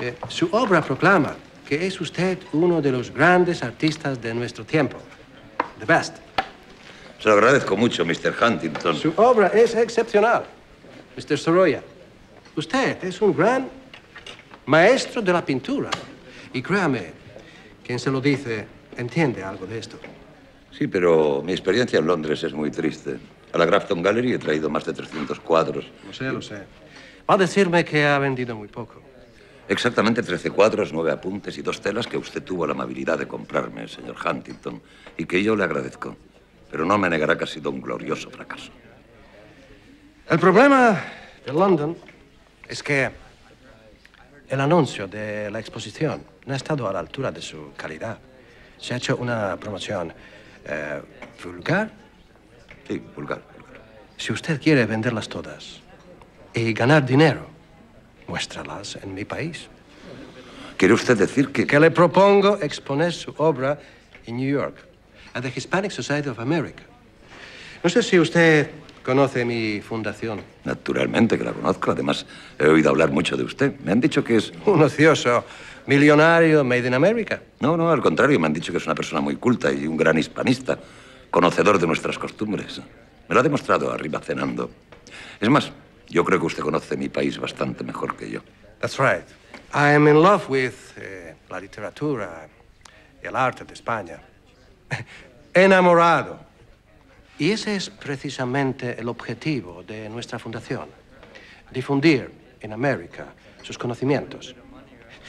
eh, su obra proclama que es usted uno de los grandes artistas de nuestro tiempo. The best. Se lo agradezco mucho, Mr. Huntington. Su obra es excepcional, Mr. Sorolla. Usted es un gran maestro de la pintura. Y créame, quien se lo dice entiende algo de esto. Sí, pero mi experiencia en Londres es muy triste. A la Grafton Gallery he traído más de 300 cuadros. Lo sé, lo sé. Va a decirme que ha vendido muy poco. Exactamente 13 cuadros, 9 apuntes y dos telas que usted tuvo la amabilidad de comprarme, señor Huntington, y que yo le agradezco. Pero no me negará que ha sido un glorioso fracaso. El problema de London es que el anuncio de la exposición no ha estado a la altura de su calidad. Se ha hecho una promoción eh, vulgar. Sí, vulgar. Si usted quiere venderlas todas y ganar dinero, muéstralas en mi país. ¿Quiere usted decir que... Que le propongo exponer su obra en New York, a the Hispanic Society of America. No sé si usted conoce mi fundación. Naturalmente que la conozco. Además, he oído hablar mucho de usted. Me han dicho que es... Un ocioso millonario made in America. No, no, al contrario. Me han dicho que es una persona muy culta y un gran hispanista, conocedor de nuestras costumbres. Me lo ha demostrado arriba cenando. Es más, yo creo que usted conoce mi país bastante mejor que yo. That's right. I am in love with eh, la literatura y el arte de España. Enamorado. Y ese es precisamente el objetivo de nuestra fundación. Difundir en América sus conocimientos.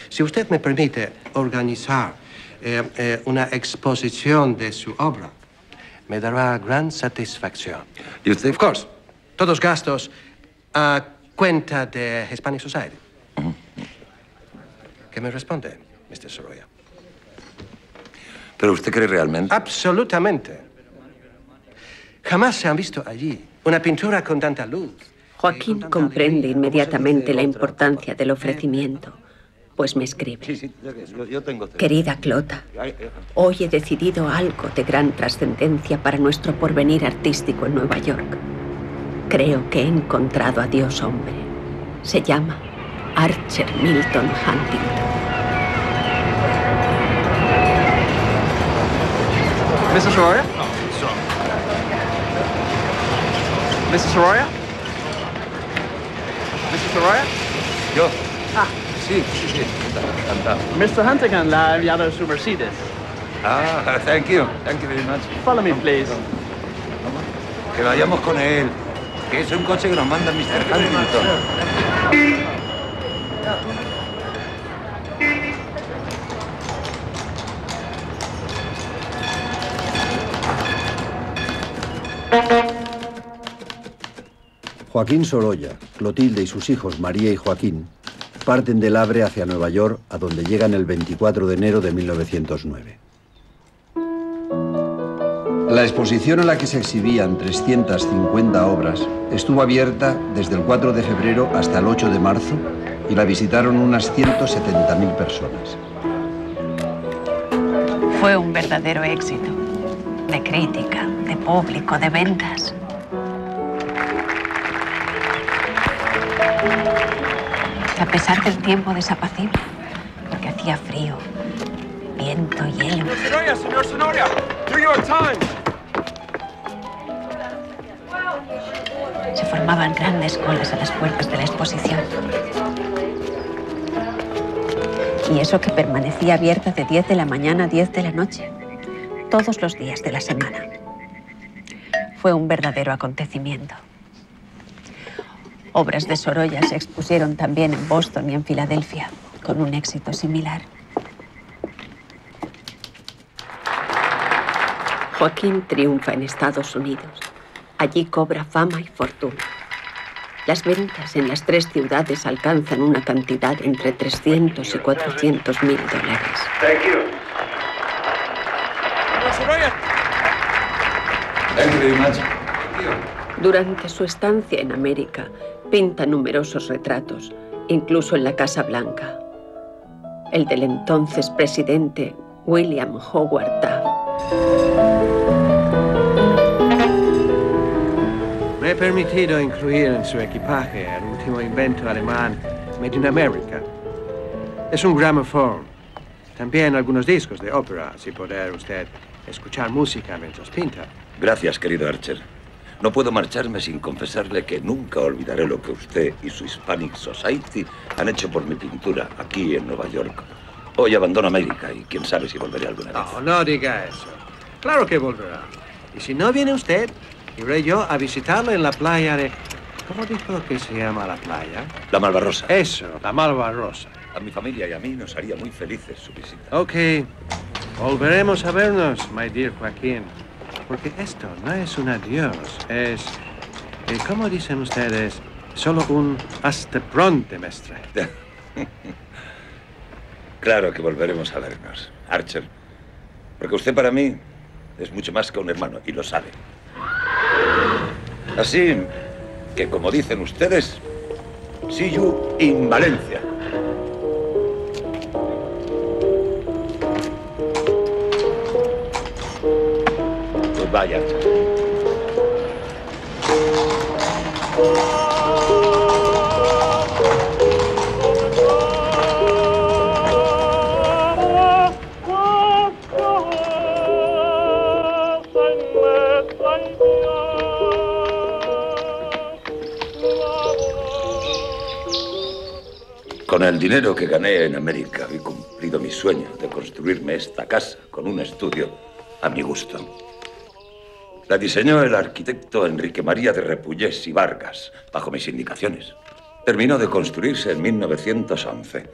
Si usted me permite organizar eh, eh, una exposición de su obra, me dará gran satisfacción. ¿Y usted? Of course. Todos gastos a cuenta de Hispanic Society. ¿Qué me responde, Mr. Sorolla? ¿Pero usted cree realmente? Absolutamente. Jamás se han visto allí una pintura con tanta luz. Joaquín comprende inmediatamente la importancia del ofrecimiento, pues me escribe. Sí, sí, yo, yo tengo... Querida Clota, hoy he decidido algo de gran trascendencia para nuestro porvenir artístico en Nueva York. Creo que he encontrado a Dios hombre. Se llama Archer Milton Huntington. Mrs. Soroya? Mrs. Soroya? Mrs. Soroya? Yo. Ah, Sí, sí, sí. Encantado. Mr. Huntington le ha enviado su Mercedes. Ah, thank you. Thank you very much. Follow me, please. Que vayamos con él. Que es un coche que nos manda Mr. Huntington. Joaquín Sorolla, Clotilde y sus hijos María y Joaquín parten del Havre hacia Nueva York, a donde llegan el 24 de enero de 1909. La exposición en la que se exhibían 350 obras estuvo abierta desde el 4 de febrero hasta el 8 de marzo y la visitaron unas 170.000 personas. Fue un verdadero éxito. De crítica, de público, de ventas. A pesar del tiempo desapacible, porque hacía frío, viento, hielo, Sonoria, señor Sonoria. New York Times. se formaban grandes colas a las puertas de la exposición. Y eso que permanecía abierta de 10 de la mañana a 10 de la noche, todos los días de la semana. Fue un verdadero acontecimiento. Obras de Sorolla se expusieron también en Boston y en Filadelfia, con un éxito similar. Joaquín triunfa en Estados Unidos. Allí cobra fama y fortuna. Las ventas en las tres ciudades alcanzan una cantidad entre 300 y 400 mil dólares. Durante su estancia en América, pinta numerosos retratos, incluso en la Casa Blanca. El del entonces presidente William Howard Taft. Me he permitido incluir en su equipaje el último invento alemán Made in America. Es un gramophone. También algunos discos de ópera, si poder usted escuchar música mientras pinta. Gracias, querido Archer. No puedo marcharme sin confesarle que nunca olvidaré lo que usted y su Hispanic Society han hecho por mi pintura aquí en Nueva York. Hoy abandono América y quién sabe si volveré alguna vez. No, no diga eso. Claro que volverá. Y si no viene usted, iré yo a visitarlo en la playa de... ¿Cómo dijo que se llama la playa? La Malvarrosa. Eso, la Malvarrosa. A mi familia y a mí nos haría muy felices su visita. Ok. Volveremos a vernos, my dear Joaquín. Porque esto no es un adiós, es... eh, ¿Cómo dicen ustedes? Solo un hasta pronto, mestre. Claro que volveremos a vernos, Archer. Porque usted para mí es mucho más que un hermano y lo sabe. Así que, como dicen ustedes, see you in Valencia. Vayan. Con el dinero que gané en América he cumplido mi sueño de construirme esta casa con un estudio a mi gusto. La diseñó el arquitecto Enrique María de Repullés y Vargas, bajo mis indicaciones. Terminó de construirse en 1911.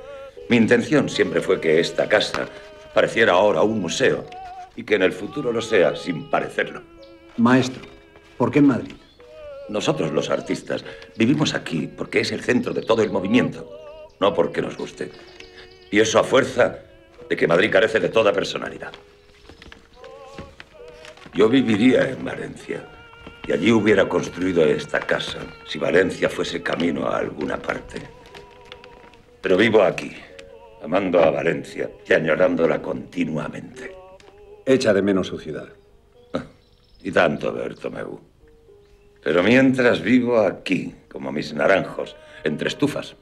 Mi intención siempre fue que esta casa pareciera ahora un museo y que en el futuro lo sea sin parecerlo. Maestro, ¿por qué en Madrid? Nosotros los artistas vivimos aquí porque es el centro de todo el movimiento, no porque nos guste. Y eso a fuerza de que Madrid carece de toda personalidad. Yo viviría en Valencia y allí hubiera construido esta casa si Valencia fuese camino a alguna parte. Pero vivo aquí, amando a Valencia y añorándola continuamente. Echa de menos su ciudad. Y tanto, Bertomeu. Pero mientras vivo aquí, como mis naranjos, entre estufas,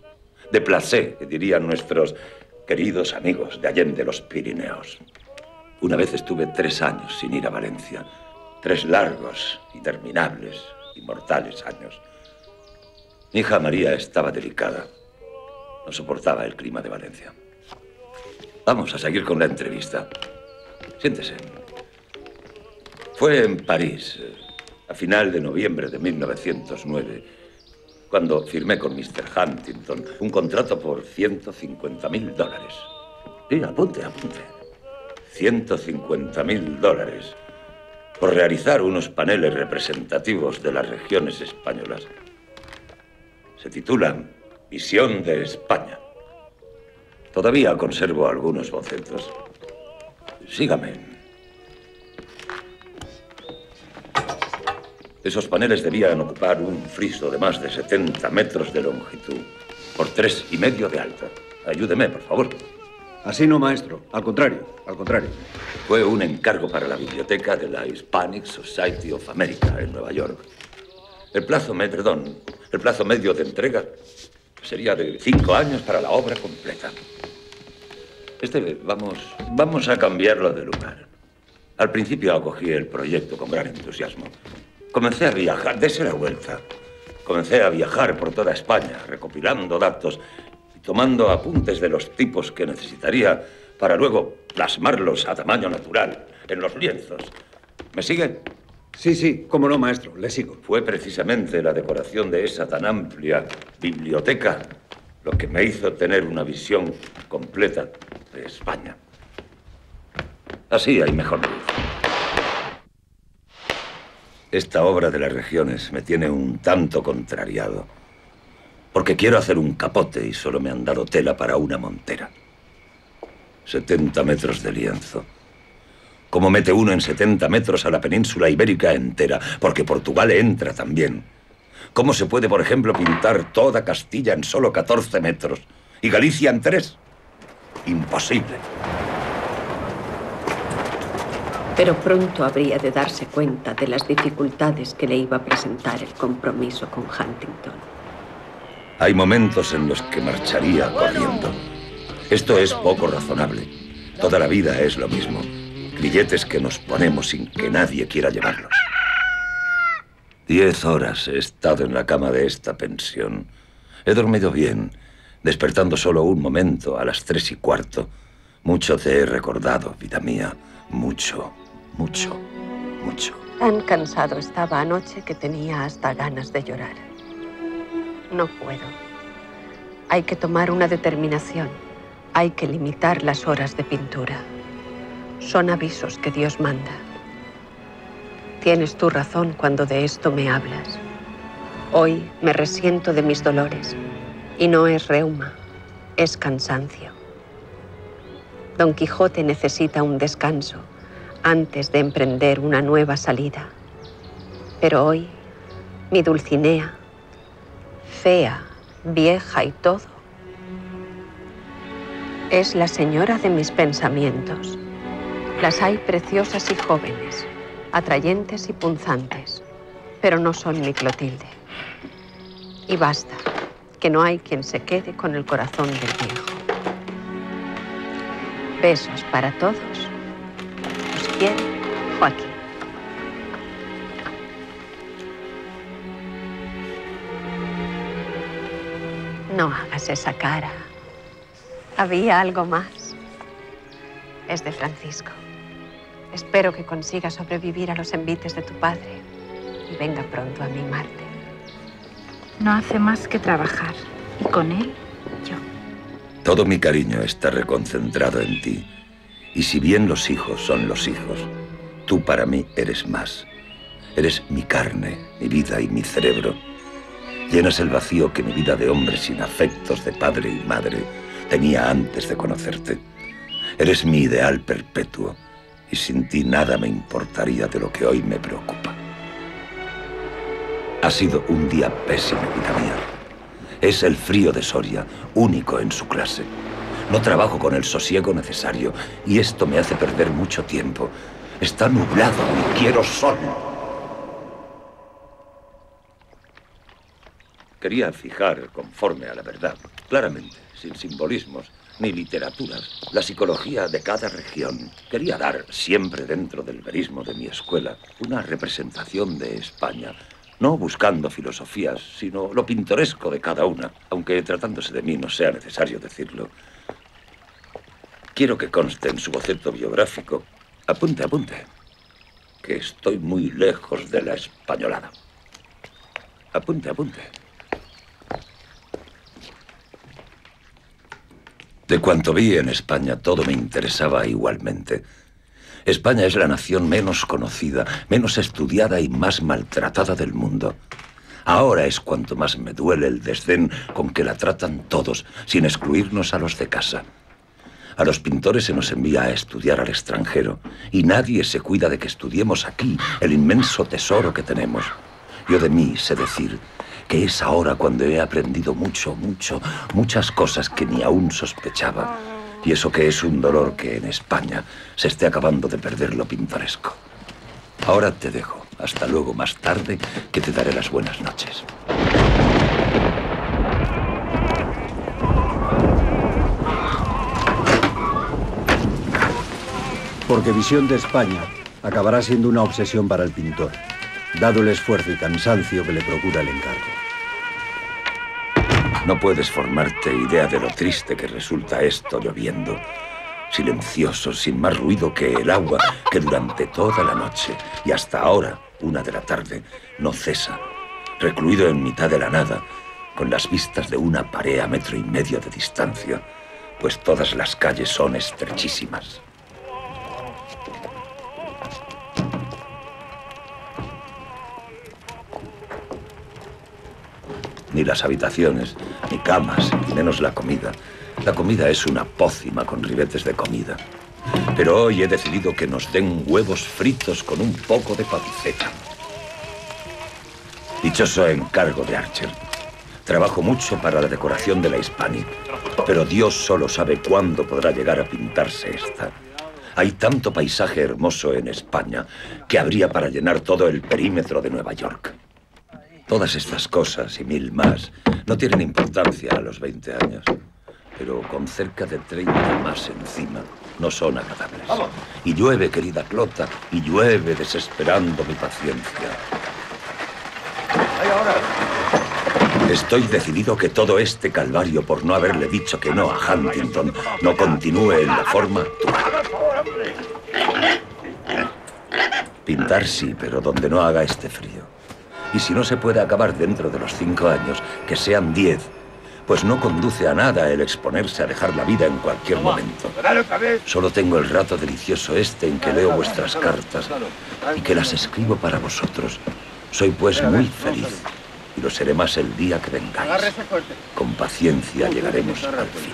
de placé, que dirían nuestros queridos amigos de Allende los Pirineos. Una vez estuve tres años sin ir a Valencia. Tres largos, interminables, inmortales años. Mi hija María estaba delicada. No soportaba el clima de Valencia. Vamos a seguir con la entrevista. Siéntese. Fue en París, eh, a final de noviembre de 1909, cuando firmé con Mr. Huntington un contrato por 150 mil dólares. Sí, apunte, apunte. 150 mil dólares por realizar unos paneles representativos de las regiones españolas. Se titulan Visión de España. Todavía conservo algunos bocetos. Sígame. Esos paneles debían ocupar un friso de más de 70 metros de longitud por tres y medio de alto. Ayúdeme, por favor. Así no, maestro. Al contrario, al contrario. Fue un encargo para la biblioteca de la Hispanic Society of America en Nueva York. El plazo, perdón, el plazo medio de entrega sería de cinco años para la obra completa. Este, vamos, vamos a cambiarlo de lugar. Al principio acogí el proyecto con gran entusiasmo. Comencé a viajar, dese la vuelta. Comencé a viajar por toda España, recopilando datos tomando apuntes de los tipos que necesitaría para luego plasmarlos a tamaño natural en los lienzos. ¿Me sigue? Sí, sí, cómo no, maestro, le sigo. Fue precisamente la decoración de esa tan amplia biblioteca lo que me hizo tener una visión completa de España. Así hay mejor luz. Esta obra de las regiones me tiene un tanto contrariado. Porque quiero hacer un capote y solo me han dado tela para una montera. 70 metros de lienzo. ¿Cómo mete uno en 70 metros a la península ibérica entera? Porque Portugal entra también. ¿Cómo se puede, por ejemplo, pintar toda Castilla en solo 14 metros y Galicia en 3? Imposible. Pero pronto habría de darse cuenta de las dificultades que le iba a presentar el compromiso con Huntington. Hay momentos en los que marcharía corriendo. Esto es poco razonable. Toda la vida es lo mismo. Grilletes que nos ponemos sin que nadie quiera llevarlos. Diez horas he estado en la cama de esta pensión. He dormido bien, despertando solo un momento a las tres y cuarto. Mucho te he recordado, vida mía. Mucho, mucho, mucho. Tan cansado estaba anoche que tenía hasta ganas de llorar. No puedo. Hay que tomar una determinación. Hay que limitar las horas de pintura. Son avisos que Dios manda. Tienes tu razón cuando de esto me hablas. Hoy me resiento de mis dolores. Y no es reuma, es cansancio. Don Quijote necesita un descanso antes de emprender una nueva salida. Pero hoy, mi Dulcinea, fea, vieja y todo, es la señora de mis pensamientos. Las hay preciosas y jóvenes, atrayentes y punzantes, pero no son mi Clotilde. Y basta, que no hay quien se quede con el corazón del viejo. Besos para todos. Os quiere Joaquín. No hagas esa cara. Había algo más. Es de Francisco. Espero que consiga sobrevivir a los envites de tu padre y venga pronto a mimarte. No hace más que trabajar. Y con él, yo. Todo mi cariño está reconcentrado en ti. Y si bien los hijos son los hijos, tú para mí eres más. Eres mi carne, mi vida y mi cerebro. Llenas el vacío que mi vida de hombre sin afectos de padre y madre tenía antes de conocerte. Eres mi ideal perpetuo y sin ti nada me importaría de lo que hoy me preocupa. Ha sido un día pésimo, vida mía. Es el frío de Soria, único en su clase. No trabajo con el sosiego necesario y esto me hace perder mucho tiempo. Está nublado y quiero sol. Quería fijar, conforme a la verdad, claramente, sin simbolismos ni literaturas, la psicología de cada región. Quería dar, siempre dentro del verismo de mi escuela, una representación de España, no buscando filosofías, sino lo pintoresco de cada una, aunque tratándose de mí no sea necesario decirlo. Quiero que conste en su boceto biográfico, apunte, apunte, que estoy muy lejos de la españolada. Apunte, apunte. De cuanto vi en España, todo me interesaba igualmente. España es la nación menos conocida, menos estudiada y más maltratada del mundo. Ahora es cuanto más me duele el desdén con que la tratan todos, sin excluirnos a los de casa. A los pintores se nos envía a estudiar al extranjero y nadie se cuida de que estudiemos aquí el inmenso tesoro que tenemos. Yo de mí sé decir que es ahora cuando he aprendido mucho, mucho, muchas cosas que ni aún sospechaba. Y eso que es un dolor que en España se esté acabando de perder lo pintoresco. Ahora te dejo. Hasta luego más tarde, que te daré las buenas noches. Porque Visión de España acabará siendo una obsesión para el pintor, dado el esfuerzo y cansancio que le procura el encargo. No puedes formarte idea de lo triste que resulta esto lloviendo. Silencioso, sin más ruido que el agua que durante toda la noche y hasta ahora, una de la tarde, no cesa. Recluido en mitad de la nada, con las vistas de una pared a metro y medio de distancia, pues todas las calles son estrechísimas. Ni las habitaciones, ni camas, ni menos la comida. La comida es una pócima con ribetes de comida. Pero hoy he decidido que nos den huevos fritos con un poco de panceta. Dichoso encargo de Archer. Trabajo mucho para la decoración de la Hispanic, pero Dios solo sabe cuándo podrá llegar a pintarse esta. Hay tanto paisaje hermoso en España que habría para llenar todo el perímetro de Nueva York. Todas estas cosas y mil más no tienen importancia a los 20 años, pero con cerca de 30 más encima no son agradables. Y llueve, querida Clota, y llueve desesperando mi paciencia. Estoy decidido que todo este calvario por no haberle dicho que no a Huntington no continúe en la forma actual. Pintar sí, pero donde no haga este frío. Y si no se puede acabar dentro de los cinco años, que sean diez, pues no conduce a nada el exponerse a dejar la vida en cualquier momento. Solo tengo el rato delicioso este en que leo vuestras cartas y que las escribo para vosotros. Soy pues muy feliz y lo seré más el día que vengáis. Con paciencia llegaremos al fin.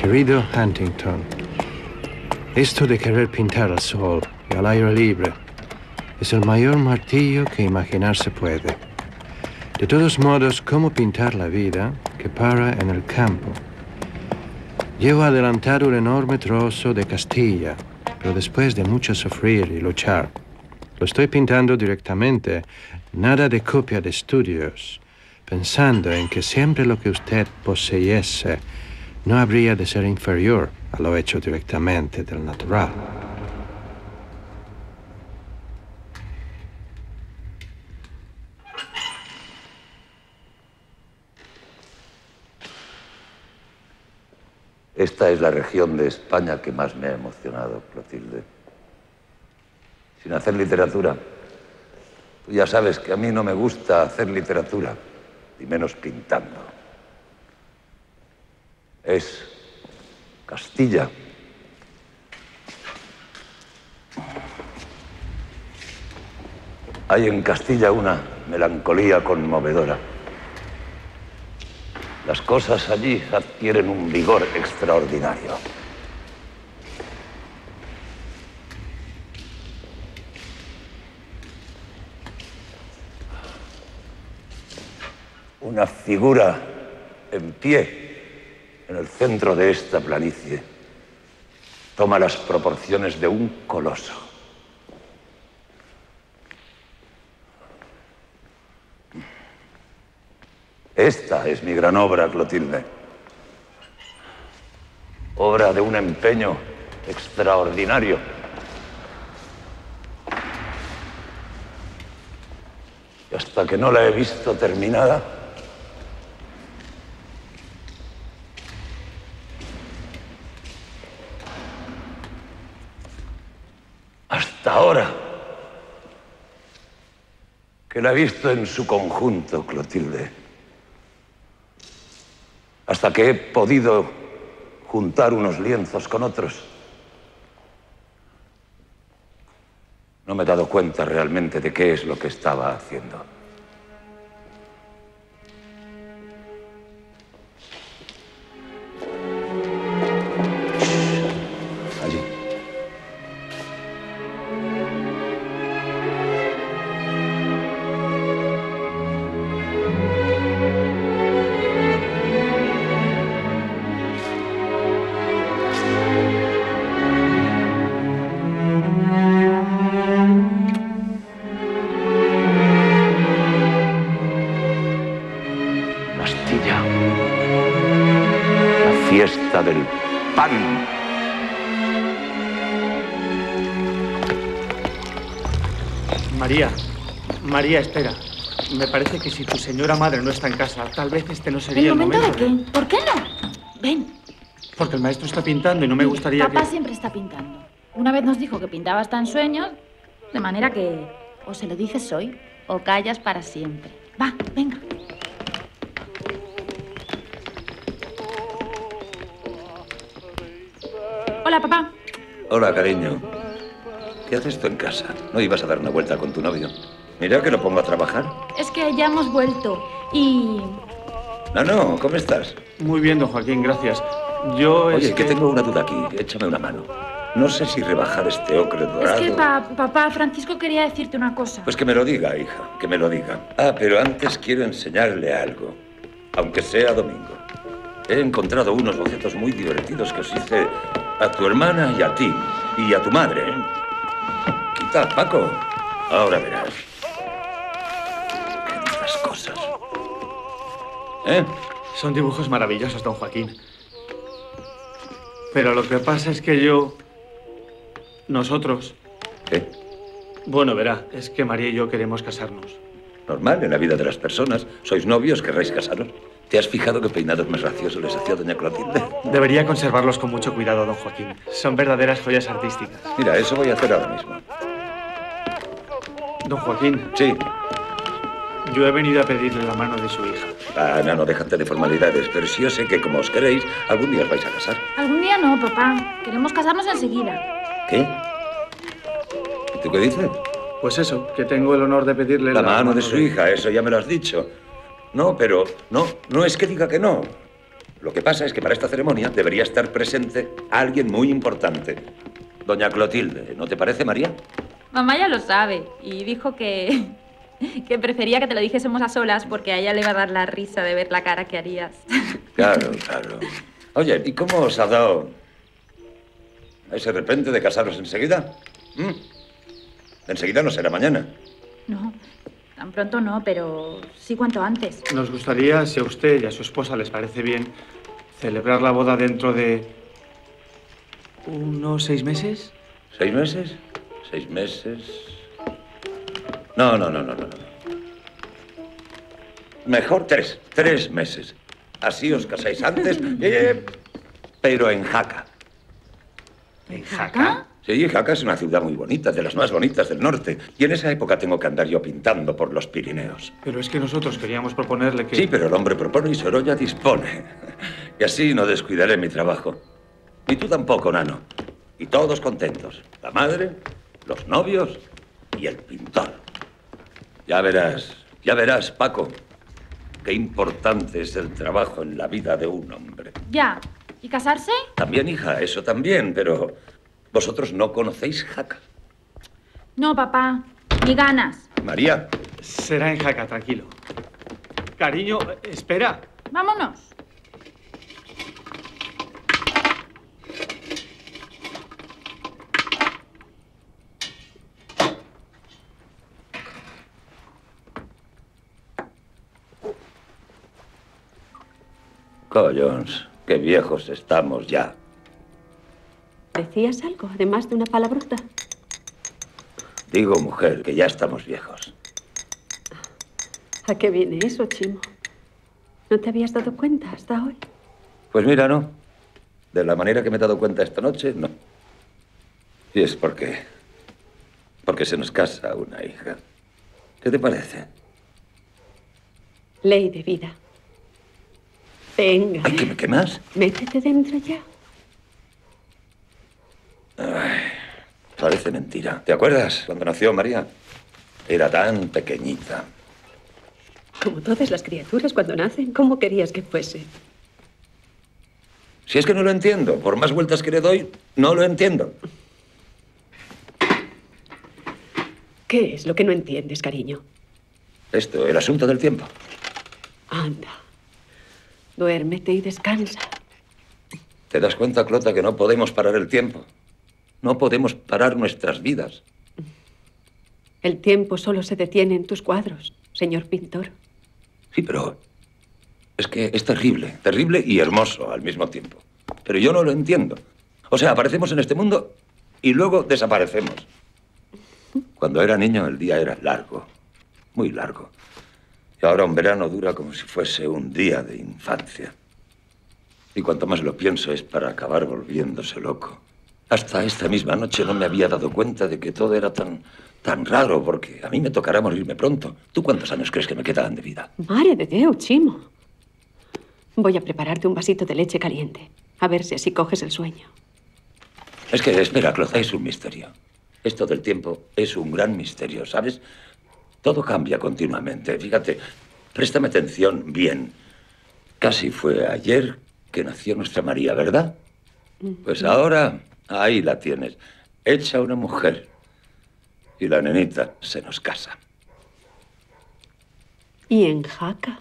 Querido Huntington, esto de querer pintar al sol y al aire libre es el mayor martillo que imaginarse puede. De todos modos, ¿cómo pintar la vida que para en el campo? Llevo adelantar un enorme trozo de Castilla, pero después de mucho sufrir y luchar. Lo estoy pintando directamente, nada de copia de estudios, pensando en que siempre lo que usted poseyese no habría de ser inferior a lo hecho directamente del natural. Esta es la región de España que más me ha emocionado, Clotilde. Sin hacer literatura. Tú ya sabes que a mí no me gusta hacer literatura, y menos pintando. Es Castilla. Hay en Castilla una melancolía conmovedora. Las cosas allí adquieren un vigor extraordinario. Una figura en pie en el centro de esta planicie toma las proporciones de un coloso. Esta es mi gran obra, Clotilde. Obra de un empeño extraordinario. Y hasta que no la he visto terminada, hasta ahora que la he visto en su conjunto, Clotilde, hasta que he podido juntar unos lienzos con otros, no me he dado cuenta realmente de qué es lo que estaba haciendo. Que si tu señora madre no está en casa, tal vez este no sería ¿El el momento de momento. qué? ¿Por qué no? Ven, Porque el maestro está pintando y no me gustaría papá que... siempre está pintando. Una vez nos dijo que pintaba hasta en sueños, de manera que o se lo dices hoy o callas para siempre. Va, venga. Hola, papá. Hola, cariño. ¿Qué haces tú en casa? ¿No ibas a dar una vuelta con tu novio? Mira que lo pongo a trabajar. Es que ya hemos vuelto y... No, no, ¿cómo estás? Muy bien, don Joaquín, gracias. Yo Oye, es que tengo una duda aquí. Échame una mano. No sé si rebajar este ocre Es dorado. que, pa- papá, Francisco quería decirte una cosa. Pues que me lo diga, hija, que me lo diga. Ah, pero antes quiero enseñarle algo, aunque sea domingo. He encontrado unos bocetos muy divertidos que os hice a tu hermana y a ti, y a tu madre. ¿eh? Quita, Paco. Ahora verás. ¿Eh? Son dibujos maravillosos, don Joaquín. Pero lo que pasa es que yo... Nosotros... ¿Qué? Bueno, verá, es que María y yo queremos casarnos. Normal en la vida de las personas. Sois novios, querréis casaros. ¿Te has fijado qué peinados más graciosos les hacía doña Clotilde? Debería conservarlos con mucho cuidado, don Joaquín. Son verdaderas joyas artísticas. Mira, eso voy a hacer ahora mismo. Don Joaquín. Sí. Yo he venido a pedirle la mano de su hija. Ah, no, no, déjate de formalidades. Pero si yo sé que como os queréis, algún día os vais a casar. Algún día no, papá. Queremos casarnos enseguida. ¿Qué? ¿Y tú qué dices? Pues eso, que tengo el honor de pedirle La mano de su hija, eso ya me lo has dicho. No, pero no, no es que diga que no. Lo que pasa es que para esta ceremonia debería estar presente alguien muy importante. Doña Clotilde, ¿no te parece, María? Mamá ya lo sabe y dijo que, que prefería que te lo dijésemos a solas porque a ella le iba a dar la risa de ver la cara que harías. Claro, claro. Oye, ¿y cómo os ha dado ese repente de casaros enseguida? ¿Mm? Enseguida no será mañana. No, tan pronto no, pero sí cuanto antes. Nos gustaría, si a usted y a su esposa les parece bien, celebrar la boda dentro de unos seis meses. ¿Seis meses? ¿Seis meses? No, no, no, no, no. Mejor tres, tres meses. Así os casáis antes, eh, pero en Jaca. ¿En Jaca? Sí, Jaca es una ciudad muy bonita, de las más bonitas del norte. Y en esa época tengo que andar yo pintando por los Pirineos. Pero es que nosotros queríamos proponerle que... Sí, pero el hombre propone y Sorolla dispone. Y así no descuidaré mi trabajo. Y tú tampoco, Nano. Y todos contentos. La madre, los novios y el pintor. Ya verás, ya verás, Paco, qué importante es el trabajo en la vida de un hombre. Ya. ¿Y casarse? También, hija, eso también, pero vosotros no conocéis Jaca. No, papá. Ni ganas. María, Será en Jaca, tranquilo. Cariño, espera. Vámonos. Collons, qué viejos estamos ya. ¿Decías algo, además de una palabrota? Digo, mujer, que ya estamos viejos. ¿A qué viene eso, Chimo? ¿No te habías dado cuenta hasta hoy? Pues mira, no. De la manera que me he dado cuenta esta noche, no. Y es porque. porque se nos casa una hija. ¿Qué te parece? Ley de vida. Venga, Ay, ¿qué, me- qué más? métete dentro ya. Parece mentira. ¿Te acuerdas cuando nació María? Era tan pequeñita. Como todas las criaturas cuando nacen, ¿cómo querías que fuese? Si es que no lo entiendo, por más vueltas que le doy, no lo entiendo. ¿Qué es lo que no entiendes, cariño? Esto, el asunto del tiempo. Anda. Duérmete y descansa. ¿Te das cuenta, Clota, que no podemos parar el tiempo? No podemos parar nuestras vidas. El tiempo solo se detiene en tus cuadros, señor pintor. Sí, pero es que es terrible, terrible y hermoso al mismo tiempo. Pero yo no lo entiendo. O sea, aparecemos en este mundo y luego desaparecemos. Cuando era niño el día era largo, muy largo. Y ahora un verano dura como si fuese un día de infancia. Y cuanto más lo pienso es para acabar volviéndose loco. Hasta esta misma noche no me había dado cuenta de que todo era tan, tan raro, porque a mí me tocará morirme pronto. ¿Tú cuántos años crees que me quedan de vida? Mare de Deu, Chimo. Voy a prepararte un vasito de leche caliente. A ver si así coges el sueño. Es que, espera, Cloza, es un misterio. Esto del tiempo es un gran misterio, ¿sabes? Todo cambia continuamente. Fíjate, préstame atención bien. Casi fue ayer que nació nuestra María, ¿verdad? Pues ahora ahí la tienes, hecha una mujer. Y la nenita se nos casa. ¿Y en Jaca?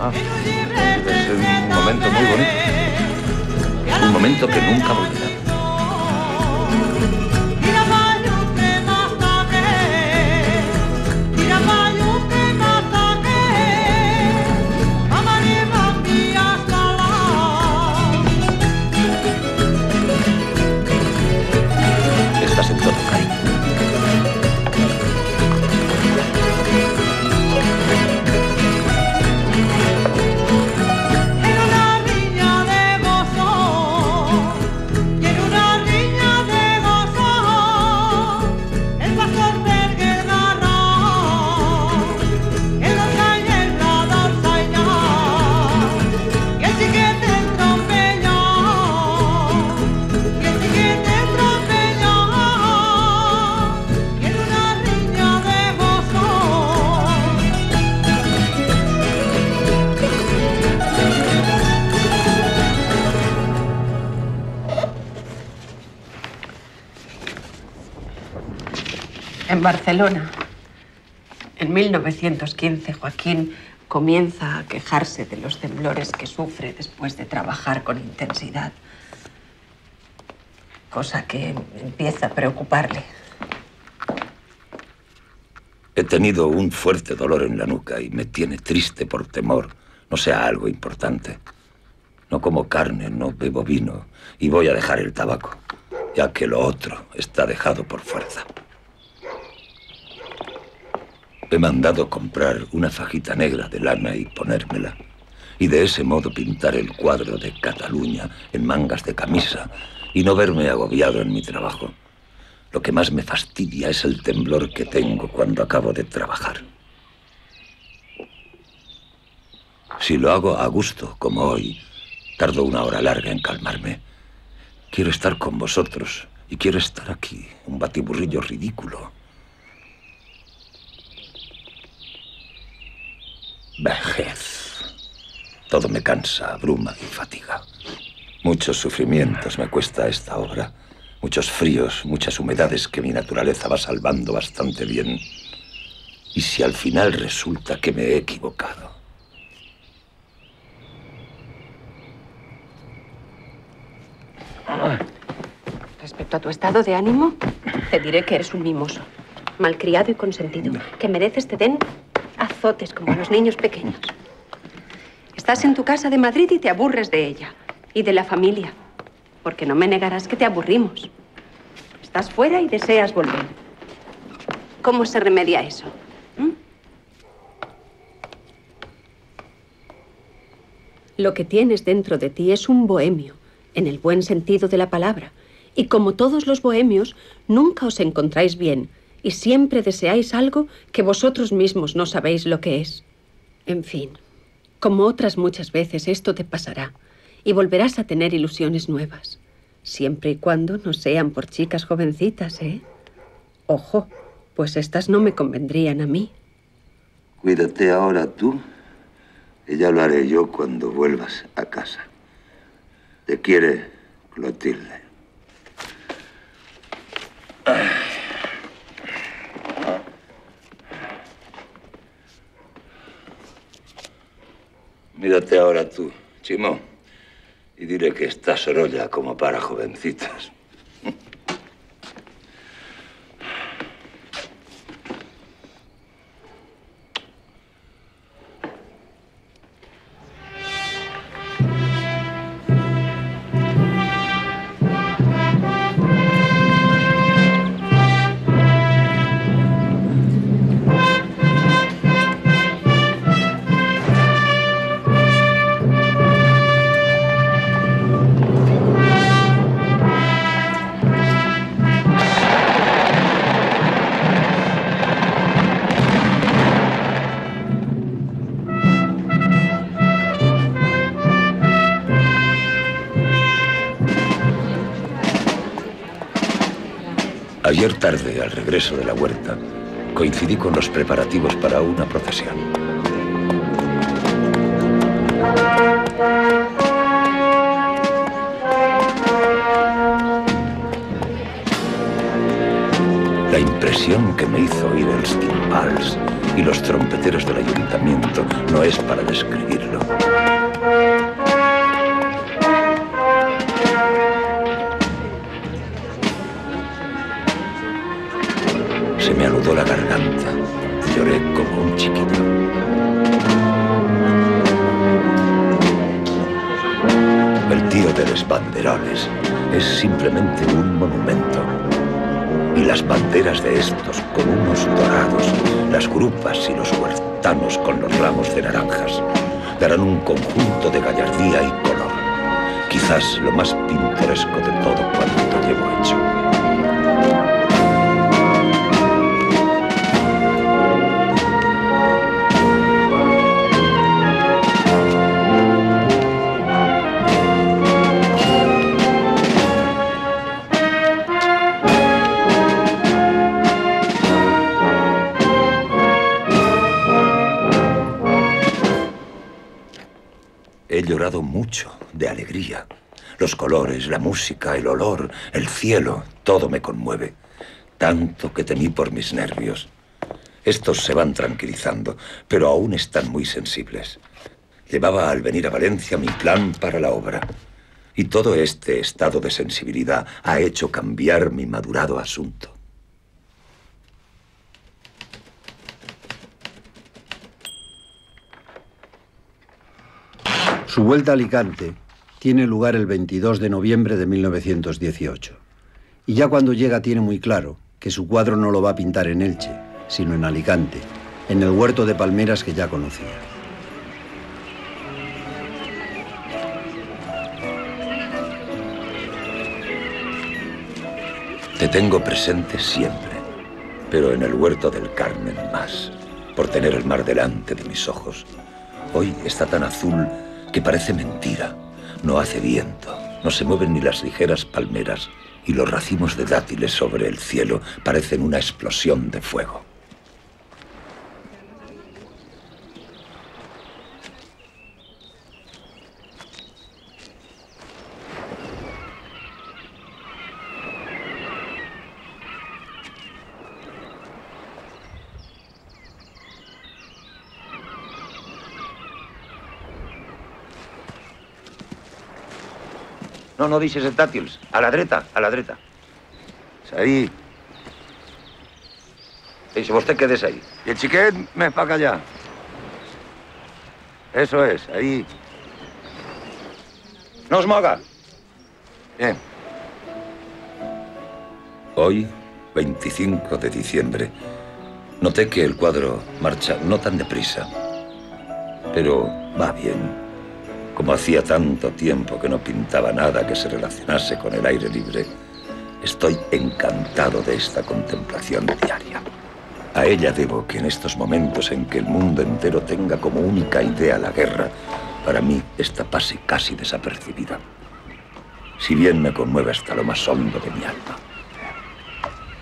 Ah, es un momento muy bonito. Un momento que nunca volverá. En Barcelona. En 1915, Joaquín comienza a quejarse de los temblores que sufre después de trabajar con intensidad. Cosa que empieza a preocuparle. He tenido un fuerte dolor en la nuca y me tiene triste por temor no sea algo importante. No como carne, no bebo vino y voy a dejar el tabaco, ya que lo otro está dejado por fuerza. He mandado comprar una fajita negra de lana y ponérmela, y de ese modo pintar el cuadro de Cataluña en mangas de camisa y no verme agobiado en mi trabajo. Lo que más me fastidia es el temblor que tengo cuando acabo de trabajar. Si lo hago a gusto, como hoy, tardo una hora larga en calmarme. Quiero estar con vosotros y quiero estar aquí, un batiburrillo ridículo. Vejez. Todo me cansa, abruma y fatiga. Muchos sufrimientos me cuesta esta obra. Muchos fríos, muchas humedades que mi naturaleza va salvando bastante bien. ¿Y si al final resulta que me he equivocado? Respecto a tu estado de ánimo, te diré que eres un mimoso, malcriado y consentido, que mereces te den como los niños pequeños. Estás en tu casa de Madrid y te aburres de ella y de la familia, porque no me negarás que te aburrimos. Estás fuera y deseas volver. ¿Cómo se remedia eso? ¿Mm? Lo que tienes dentro de ti es un bohemio, en el buen sentido de la palabra. Y como todos los bohemios, nunca os encontráis bien y siempre deseáis algo que vosotros mismos no sabéis lo que es. En fin, como otras muchas veces esto te pasará y volverás a tener ilusiones nuevas, siempre y cuando no sean por chicas jovencitas, ¿eh? Ojo, pues estas no me convendrían a mí. Cuídate ahora tú, y ya lo haré yo cuando vuelvas a casa. Te quiere Clotilde. Mírate ahora tú, Chimo, y dile que está Sorolla como para jovencitas. Ayer tarde, al regreso de la huerta, coincidí con los preparativos para una procesión. La impresión que me hizo oír el timbales y los trompeteros del ayuntamiento no es para describirlo. Grupas y los huertanos con los ramos de naranjas, darán un conjunto de gallardía y color. Quizás lo más pintoresco de todo cuanto llevo hecho. Mucho de alegría. Los colores, la música, el olor, el cielo, todo me conmueve. tanto que temí por mis nervios. Estos se van tranquilizando, pero aún están muy sensibles. Llevaba al venir a Valencia mi plan para la obra. Y todo este estado de sensibilidad ha hecho cambiar mi madurado asunto. Su vuelta a Alicante tiene lugar el 22 de noviembre de 1918. Y ya cuando llega tiene muy claro que su cuadro no lo va a pintar en Elche, sino en Alicante, en el huerto de palmeras que ya conocía. Te tengo presente siempre, pero en el huerto del Carmen más, por tener el mar delante de mis ojos. Hoy está tan azul que parece mentira. No hace viento, no se mueven ni las ligeras palmeras y los racimos de dátiles sobre el cielo parecen una explosión de fuego. No, no deixes els dàtils. A la dreta, a la dreta. Ahí. Deixe vostè quedes ahí. Y el xiquet més pa allá. Eso es, ahí. No os moga. Bien. Hoy, 25 de diciembre, noté que el cuadro marcha no tan deprisa, pero va bien. Como hacía tanto tiempo que no pintaba nada que se relacionase con el aire libre, estoy encantado de esta contemplación diaria. A ella debo que en estos momentos en que el mundo entero tenga como única idea la guerra, para mí esta pase casi desapercibida. Si bien me conmueve hasta lo más hondo de mi alma.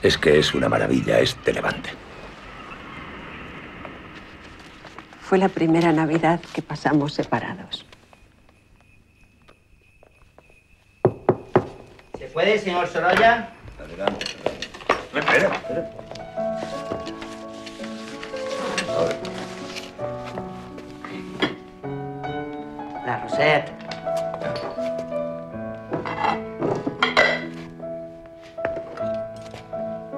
Es que es una maravilla este levante. Fue la primera Navidad que pasamos separados. Puede, señor Sorolla? Adelante. Espera, espera. La Rosette.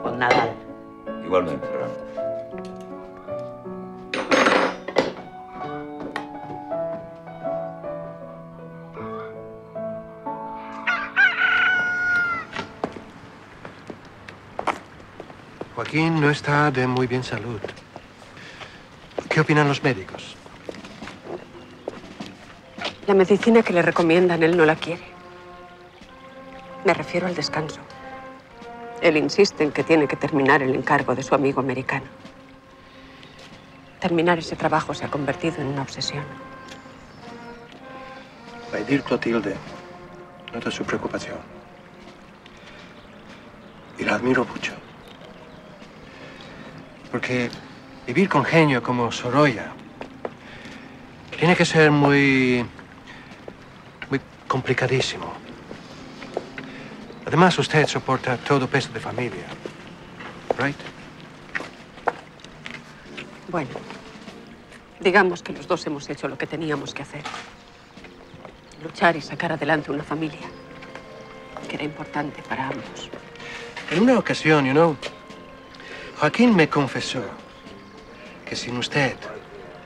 Bon Nadal. Igualmente, Ferran. Joaquín no está de muy bien salud. ¿Qué opinan los médicos? La medicina que le recomiendan él no la quiere. Me refiero al descanso. Él insiste en que tiene que terminar el encargo de su amigo americano. Terminar ese trabajo se ha convertido en una obsesión. Pedir Clotilde, nota su preocupación. Y la admiro mucho. Porque vivir con genio como Sorolla tiene que ser muy. muy complicadísimo. Además, usted soporta todo peso de familia. ¿Right? Bueno, digamos que los dos hemos hecho lo que teníamos que hacer. Luchar y sacar adelante una familia, que era importante para ambos. En una ocasión, you know, Joaquín me confesó que sin usted,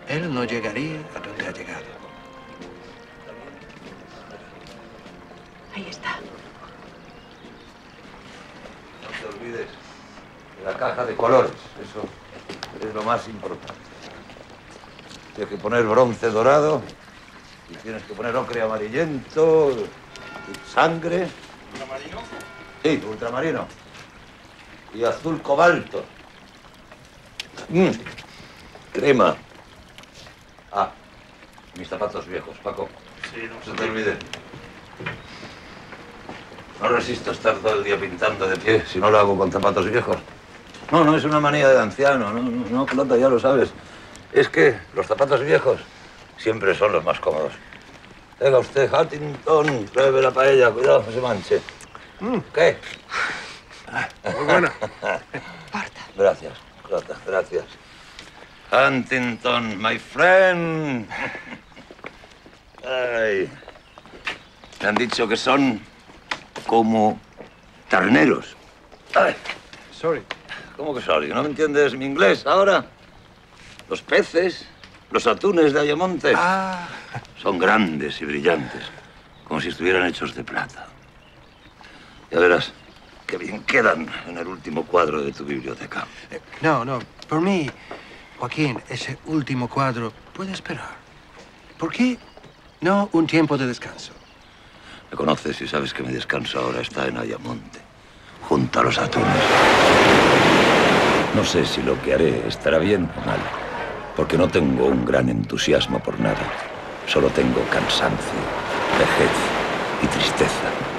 él no llegaría a donde ha llegado. Ahí está. No te olvides de la caja de colores. Eso es lo más importante. Tienes que poner bronce dorado y tienes que poner ocre amarillento, y sangre. ¿Ultramarino? Sí, ultramarino. Y azul cobalto. Mm, Crema. Ah, mis zapatos viejos, Paco. Sí, no se te olvide. No resisto estar todo el día pintando de pie si no lo hago con zapatos viejos. No, no es una manía de anciano, no, no, no, Pelota, ya lo sabes. Es que los zapatos viejos siempre son los más cómodos. Tenga usted, Huntington, pruebe la paella, cuidado, no se manche. ¿Qué? Ah. Muy buena. Gracias, gracias, gracias. Huntington, my friend. Ay. Me han dicho que son como terneros. Ay. Sorry. ¿Cómo que sorry? ¿No me entiendes mi inglés ahora? Los peces, los atunes de Ayamonte. Son grandes y brillantes, como si estuvieran hechos de plata. Ya verás qué bien quedan en el último cuadro de tu biblioteca. No, no. Por mí, Joaquín, ese último cuadro puede esperar. ¿Por qué no un tiempo de descanso? Me conoces y sabes que mi descanso ahora está en Ayamonte, junto a los atunes. No sé si lo que haré estará bien o mal, porque no tengo un gran entusiasmo por nada. Solo tengo cansancio, vejez y tristeza.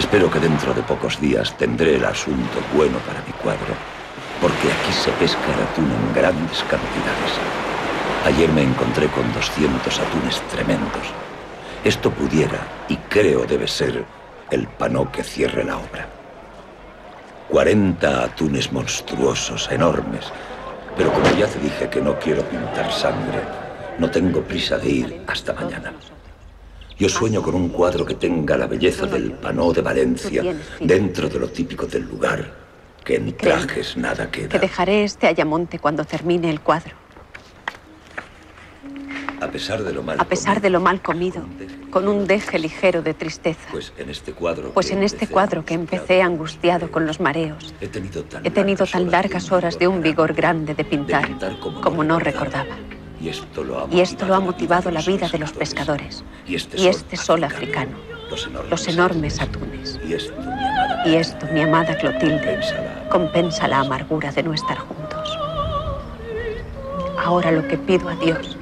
Espero que dentro de pocos días tendré el asunto bueno para mi cuadro, porque aquí se pesca el atún en grandes cantidades. Ayer me encontré con 200 atunes tremendos. Esto pudiera, y creo debe ser, el panó que cierre la obra. 40 atunes monstruosos, enormes. Pero como ya te dije que no quiero pintar sangre, no tengo prisa de ir hasta mañana. Yo sueño con un cuadro que tenga la belleza del panó de Valencia, dentro de lo típico del lugar, que en trajes nada Que queda. dejaré este Ayamonte cuando termine el cuadro. A pesar de lo mal A pesar de lo mal comido, con un deje ligero de tristeza. Pues en este cuadro. Pues que en este empecé cuadro que empecé angustiado con los mareos, He tenido tan, he tenido tan largas horas de un vigor grande de pintar como no recordaba. Y esto lo ha Y esto lo ha motivado la vida de los pescadores. Y este Y este sol africano, los enormes atunes. Y esto, mi amada, Y esto, mi amada Clotilde, compensa la amargura de no estar juntos. Ahora lo que pido a Dios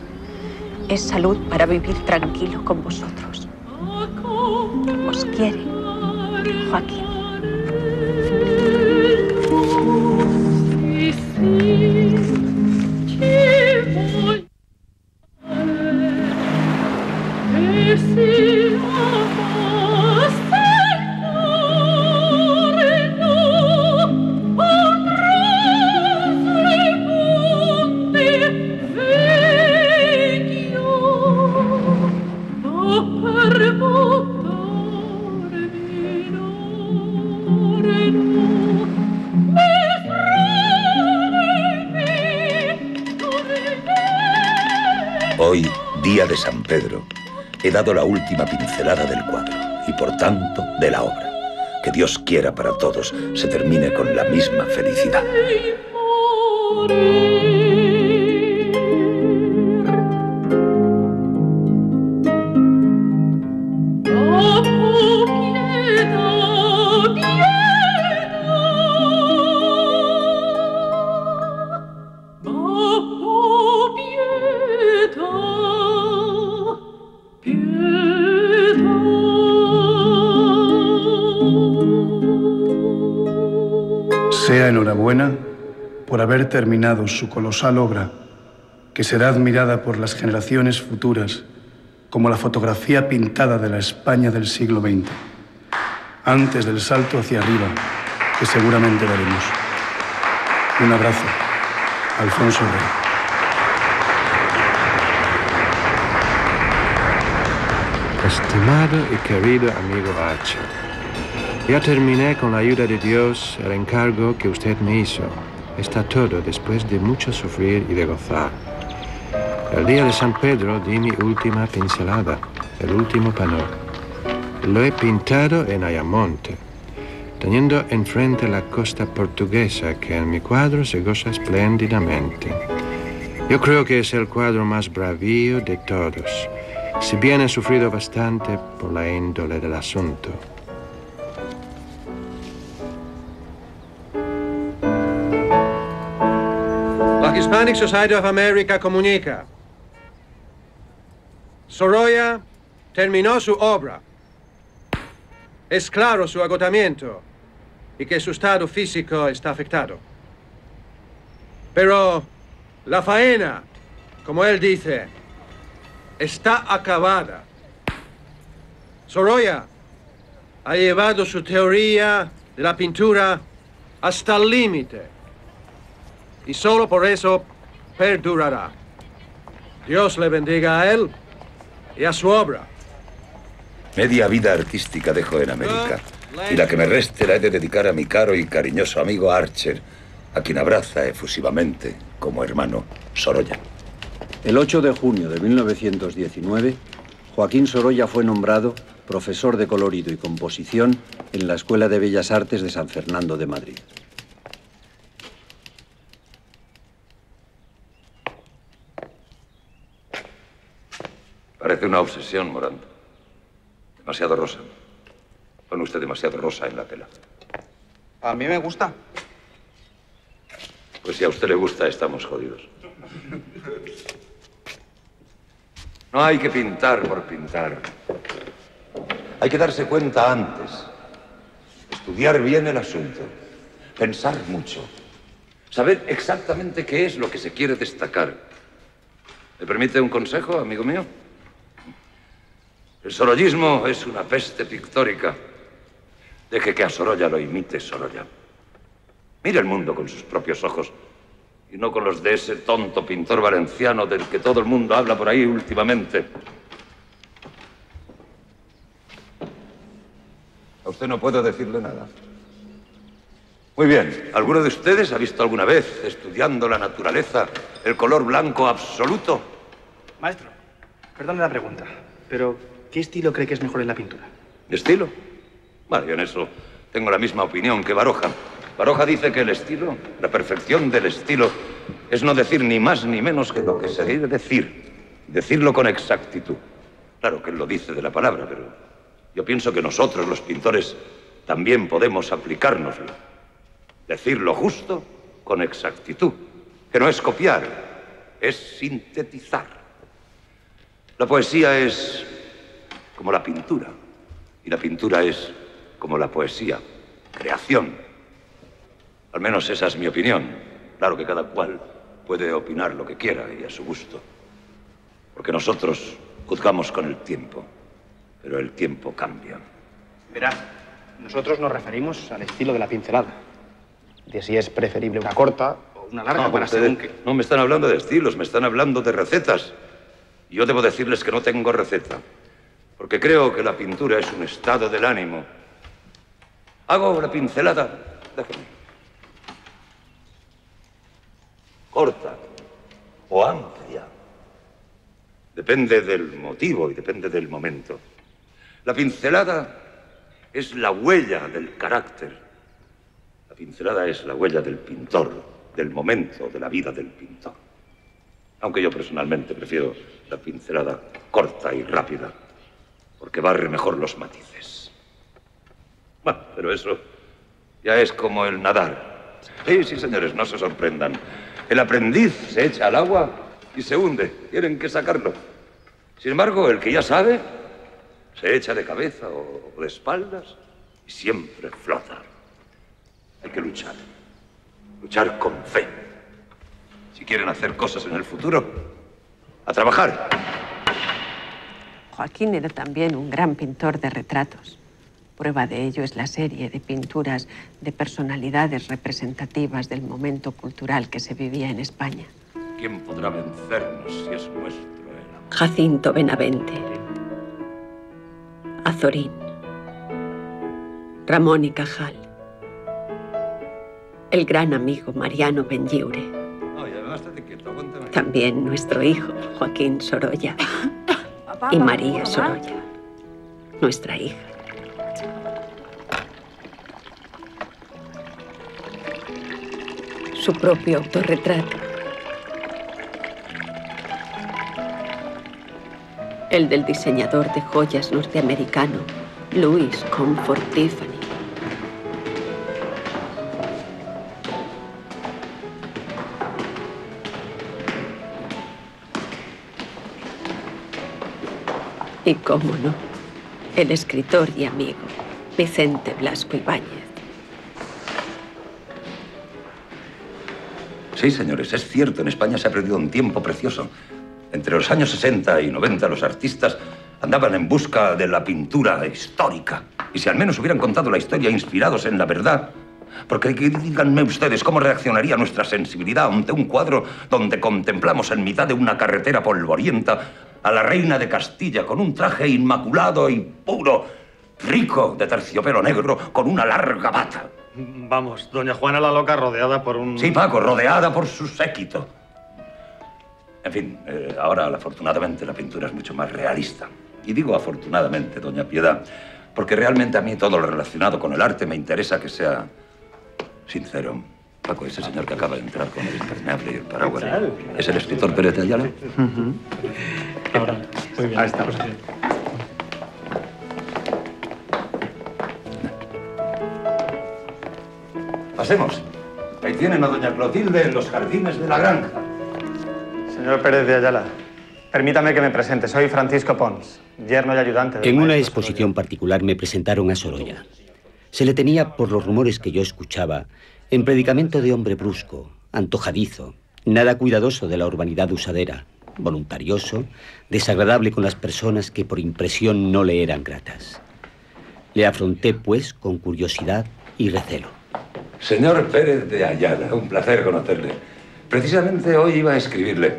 es salud para vivir tranquilo con vosotros. Os quiere, Joaquín. Hoy, la última pincelada del cuadro y por tanto de la obra. Que Dios quiera para todos se termine con la misma felicidad. Terminado su colosal obra, que será admirada por las generaciones futuras como la fotografía pintada de la España del siglo XX, antes del salto hacia arriba que seguramente daremos. Un abrazo, Alfonso Rey. Estimado y querido amigo H, ya terminé con la ayuda de Dios el encargo que usted me hizo. Está todo después de mucho sufrir y de gozar. El día de San Pedro di mi última pincelada, el último panó. Lo he pintado en Ayamonte, teniendo enfrente la costa portuguesa que en mi cuadro se goza espléndidamente. Yo creo que es el cuadro más bravío de todos, si bien he sufrido bastante por la índole del asunto. Hispanic Society of America comunica. Sorolla terminó su obra. Es claro su agotamiento y que su estado físico está afectado. Pero la faena, como él dice, está acabada. Sorolla ha llevado su teoría de la pintura hasta el límite. Y solo por eso perdurará. Dios le bendiga a él y a su obra. Media vida artística dejo en América. Y la que me reste la he de dedicar a mi caro y cariñoso amigo Archer, a quien abraza efusivamente como hermano Sorolla. El 8 de junio de 1919, Joaquín Sorolla fue nombrado profesor de colorido y composición en la Escuela de Bellas Artes de San Fernando de Madrid. Parece una obsesión, Morán. Demasiado rosa. Pone usted demasiado rosa en la tela. A mí me gusta. Pues si a usted le gusta, estamos jodidos. No hay que pintar por pintar. Hay que darse cuenta antes. Estudiar bien el asunto. Pensar mucho. Saber exactamente qué es lo que se quiere destacar. ¿Me permite un consejo, amigo mío? El sorollismo es una peste pictórica. Deje que a Sorolla lo imite Sorolla. Mire el mundo con sus propios ojos y no con los de ese tonto pintor valenciano del que todo el mundo habla por ahí últimamente. A usted no puedo decirle nada. Muy bien. ¿Alguno de ustedes ha visto alguna vez, estudiando la naturaleza, el color blanco absoluto? Maestro, perdone la pregunta, pero ¿qué estilo cree que es mejor en la pintura? ¿Estilo? Vale, yo en eso tengo la misma opinión que Baroja. Baroja dice que el estilo, la perfección del estilo, es no decir ni más ni menos que lo que se debe decir. Decirlo con exactitud. Claro que él lo dice de la palabra, pero yo pienso que nosotros, los pintores, también podemos aplicárnoslo. Decir lo justo con exactitud. Que no es copiar, es sintetizar. La poesía es como la pintura. Y la pintura es como la poesía, creación. Al menos esa es mi opinión. Claro que cada cual puede opinar lo que quiera y a su gusto. Porque nosotros juzgamos con el tiempo, pero el tiempo cambia. Verá, nosotros nos referimos al estilo de la pincelada. De si es preferible una corta o una larga No, para ustedes según no me están hablando de estilos, me están hablando de recetas. Yo debo decirles que no tengo receta, porque creo que la pintura es un estado del ánimo. Hago una pincelada, déjame. Corta o amplia. Depende del motivo y depende del momento. La pincelada es la huella del carácter. La pincelada es la huella del pintor, del momento, de la vida del pintor. Aunque yo personalmente prefiero la pincelada corta y rápida, porque barre mejor los matices. Bueno, pero eso ya es como el nadar. Sí, sí, señores, no se sorprendan. El aprendiz se echa al agua y se hunde. Tienen que sacarlo. Sin embargo, el que ya sabe, se echa de cabeza o de espaldas y siempre flota. Hay que luchar. Luchar con fe. Si quieren hacer cosas en el futuro, a trabajar. Joaquín era también un gran pintor de retratos. Prueba de ello es la serie de pinturas de personalidades representativas del momento cultural que se vivía en España. ¿Quién podrá vencernos si es nuestro el Jacinto Benavente, Azorín, Ramón y Cajal, el gran amigo Mariano Benlliure, también nuestro hijo Joaquín Sorolla y María Sorolla, nuestra hija. Su propio autorretrato. El del diseñador de joyas norteamericano, Louis Comfort Tiffany. Y cómo no, el escritor y amigo, Vicente Blasco Ibáñez. Sí, señores, es cierto. En España se ha perdido un tiempo precioso. Entre los años 60 y 90 los artistas andaban en busca de la pintura histórica. Y si al menos hubieran contado la historia inspirados en la verdad, Porque díganme ustedes cómo reaccionaría nuestra sensibilidad ante un cuadro donde contemplamos en mitad de una carretera polvorienta a la reina de Castilla con un traje inmaculado y puro, rico de terciopelo negro, con una larga bata. Vamos, doña Juana la loca rodeada por un... Sí, Paco, rodeada por su séquito. En fin, eh, ahora afortunadamente la pintura es mucho más realista. Y digo afortunadamente, doña Piedad, porque realmente a mí todo lo relacionado con el arte me interesa que sea sincero. Paco, ese señor que acaba de entrar con el impermeable y el paraguas, ¿es el escritor Pérez de Ayala? Ahora, muy bien. Ahí estamos. Pasemos. Ahí tienen a doña Clotilde en los jardines de la granja. Señor Pérez de Ayala, permítame que me presente. Soy Francisco Pons, yerno y ayudante del En una exposición particular me presentaron a Sorolla. Se le tenía, por los rumores que yo escuchaba, en predicamento de hombre brusco, antojadizo, nada cuidadoso de la urbanidad usadera, voluntarioso, desagradable con las personas que por impresión no le eran gratas. Le afronté, pues, con curiosidad y recelo. Señor Pérez de Ayala, un placer conocerle. Precisamente hoy iba a escribirle.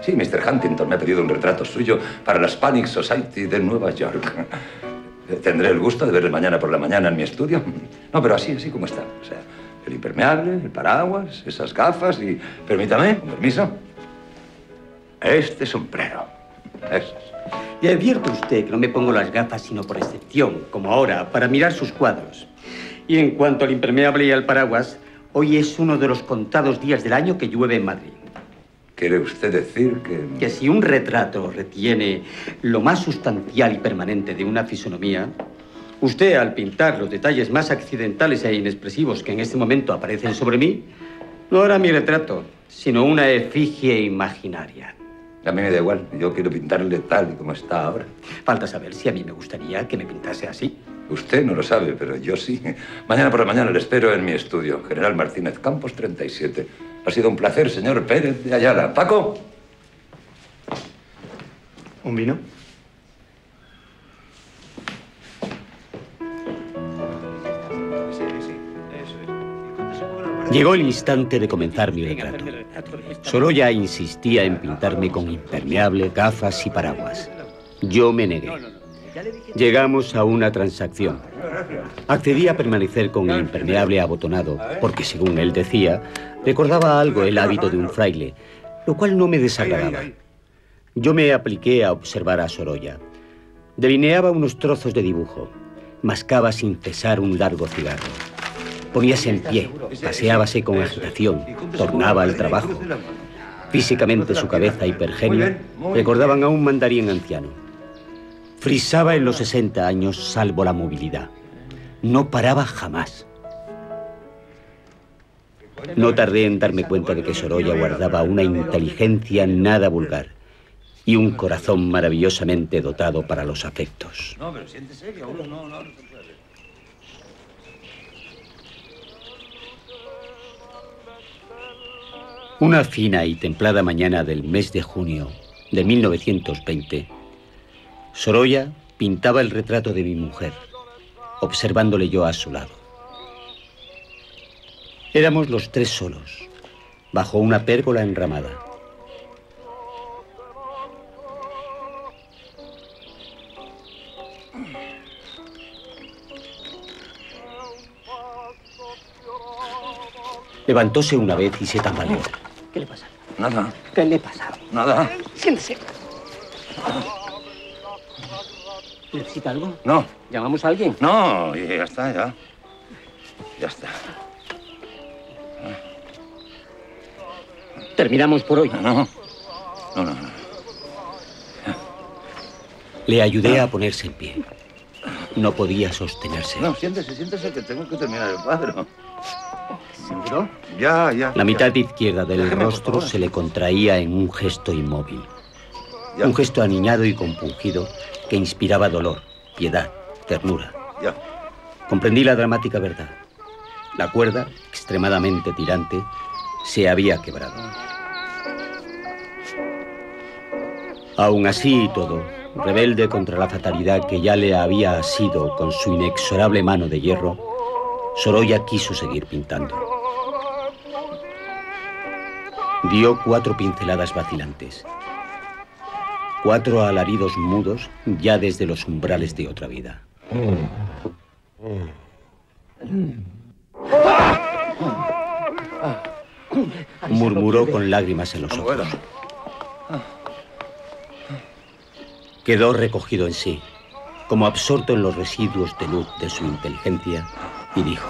Sí, Mr. Huntington me ha pedido un retrato suyo para la Hispanic Society de Nueva York. Tendré el gusto de verle mañana por la mañana en mi estudio. No, pero así, así como está. O sea, el impermeable, el paraguas, esas gafas y... Permítame, permiso. Este sombrero. Esos. Y advierto usted que no me pongo las gafas sino por excepción, como ahora, para mirar sus cuadros. Y en cuanto al impermeable y al paraguas, hoy es uno de los contados días del año que llueve en Madrid. ¿Quiere usted decir que...? Que si un retrato retiene lo más sustancial y permanente de una fisonomía, usted al pintar los detalles más accidentales e inexpresivos que en este momento aparecen sobre mí, no hará mi retrato, sino una efigie imaginaria. A mí me da igual. Yo quiero pintarle tal y como está ahora. Falta saber si a mí me gustaría que me pintase así. Usted no lo sabe, pero yo sí. Mañana por la mañana le espero en mi estudio. General Martínez Campos 37. Ha sido un placer, señor Pérez de Ayala. Paco. ¿Un vino? Llegó el instante de comenzar mi retrato. Sorolla insistía en pintarme con impermeable, gafas y paraguas. Yo me negué. Llegamos a una transacción. Accedí a permanecer con el impermeable abotonado, porque según él decía, recordaba algo el hábito de un fraile, lo cual no me desagradaba. Yo me apliqué a observar a Sorolla. Delineaba unos trozos de dibujo, mascaba sin cesar un largo cigarro. Poníase en pie, paseábase con agitación, tornaba al trabajo. Físicamente su cabeza y pergenio recordaban a un mandarín anciano. Frisaba en los 60 años salvo la movilidad. No paraba jamás. No tardé en darme cuenta de que Sorolla guardaba una inteligencia nada vulgar y un corazón maravillosamente dotado para los afectos. No, pero siéntese que aún no, no, no se puede. Una fina y templada mañana del mes de junio de 1920, Sorolla pintaba el retrato de mi mujer, observándole yo a su lado. Éramos los tres solos, bajo una pérgola enramada. Levantóse una vez y se tambaleó. ¿Qué le pasa? Nada, ¿Qué le pasa? nada. Siéntese. ¿Necesita algo? No, ¿Llamamos a alguien? no, ya está, ya. Ya está. Terminamos por hoy. No, no, no, no. Le ayudé a ponerse en pie. No podía sostenerse. No, siéntese, siéntese que tengo que terminar el cuadro. ¿Seguro? Ya, ya. La mitad izquierda del rostro se le contraía en un gesto inmóvil. Ya. Un gesto aniñado y compungido que inspiraba dolor, piedad, ternura. Ya. Comprendí la dramática verdad. La cuerda, extremadamente tirante, se había quebrado. Aún así y todo, rebelde contra la fatalidad que ya le había asido con su inexorable mano de hierro, Sorolla quiso seguir pintando. Dio cuatro pinceladas vacilantes. Cuatro alaridos mudos ya desde los umbrales de otra vida. Murmuró con lágrimas en los ojos. Quedó recogido en sí, como absorto en los residuos de luz de su inteligencia, y dijo,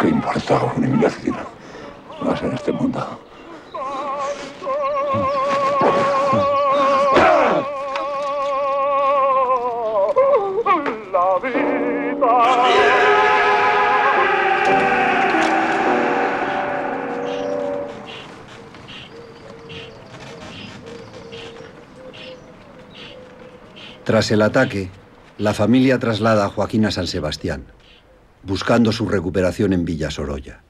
¿Qué importa un imbécil más en este mundo? La vida. Tras el ataque, la familia traslada a Joaquín a San Sebastián, buscando su recuperación en Villa Sorolla.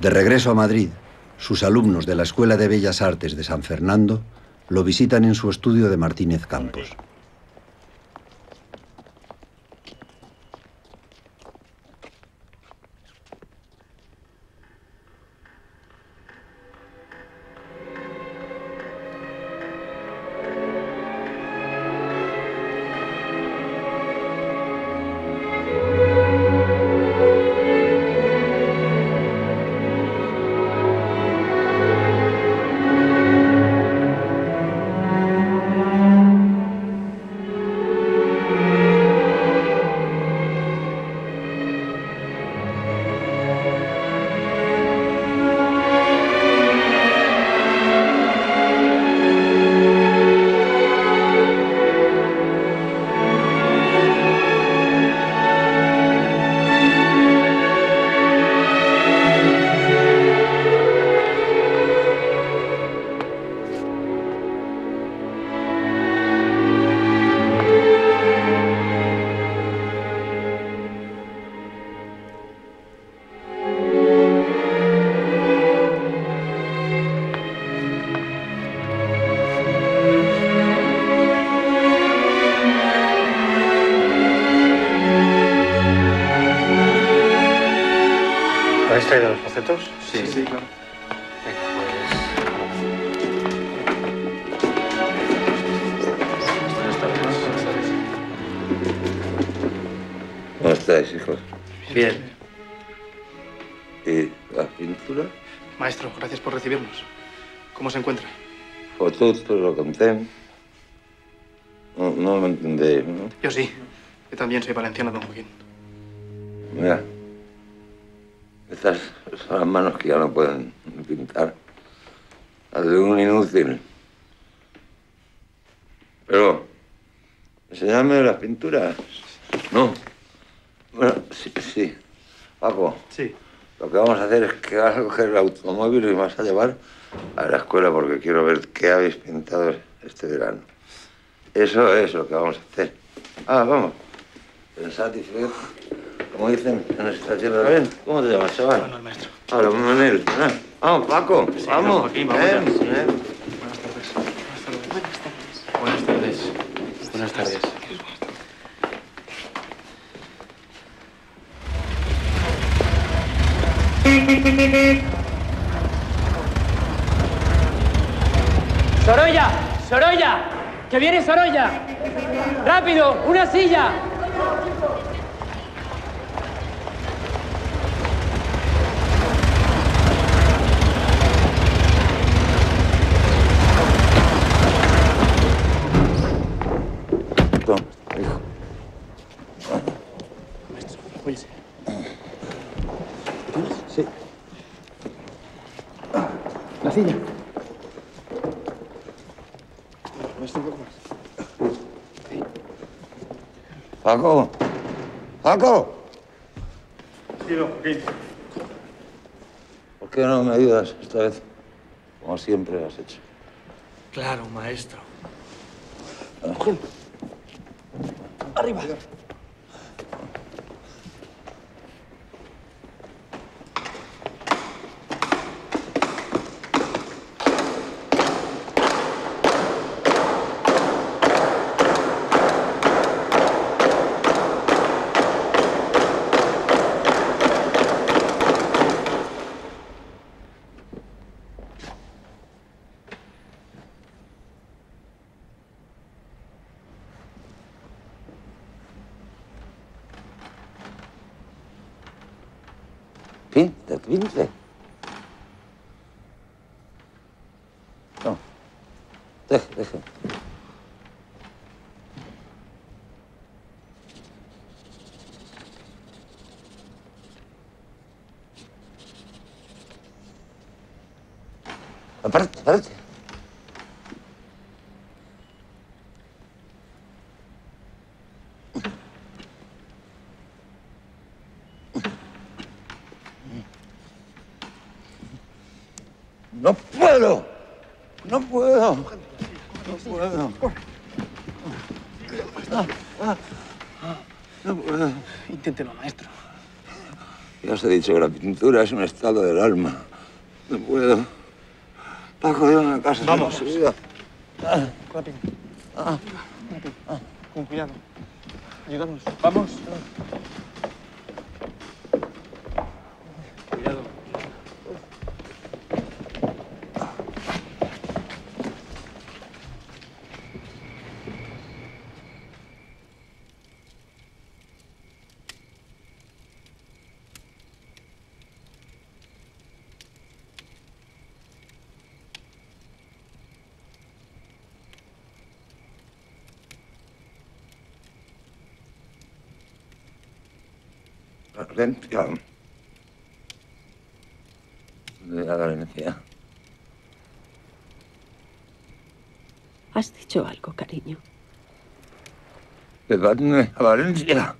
De regreso a Madrid, sus alumnos de la Escuela de Bellas Artes de San Fernando lo visitan en su estudio de Martínez Campos. Fotut, lo conté. No, no lo entendéis, ¿no? Yo sí. Yo también soy valenciano, don Joaquín. Mira. Estas son las manos que ya no pueden pintar. Las de un inútil. Pero, enseñadme las pinturas. No. Bueno, sí, sí. Paco. Sí. Lo que vamos a hacer es que vas a coger el automóvil y vas a llevar a la escuela porque quiero ver qué habéis pintado este verano. Eso es lo que vamos a hacer. Ah, vamos. Pensad y. Como dicen en esta tierra. Ven, ¿cómo te llamas, chaval? Manuel, maestro. Hola, Manuel. Vamos, Paco. Sí, vamos. Joaquín, vamos ven, ya. Sí. ven. Buenas tardes. Buenas tardes. Buenas tardes. Sorolla, Sorolla, que viene Sorolla. Rápido, una silla. Toma, hijo. Apóyese. Sí. La silla. Maestro, un poco más. Paco. Paco. Sí, don Joaquín. ¿Por qué no me ayudas esta vez? Como siempre has hecho. Claro, maestro. Arriba. Pinte, pinte. No. Deje, deje. Aparte, aparte. No puedo. No puedo. No puedo. Ah, ah, ah, No puedo. Inténtelo, maestro. Ya os he dicho que la pintura es un estado del alma. No puedo. Paco, llévame a casa. Vamos. Ah, Rápido. ah. Ah, con cuidado. Ayúdanos. Vamos. Cuidado. Valencia. De la Valencia. ¿Has dicho algo, cariño? Llevadme a Valencia.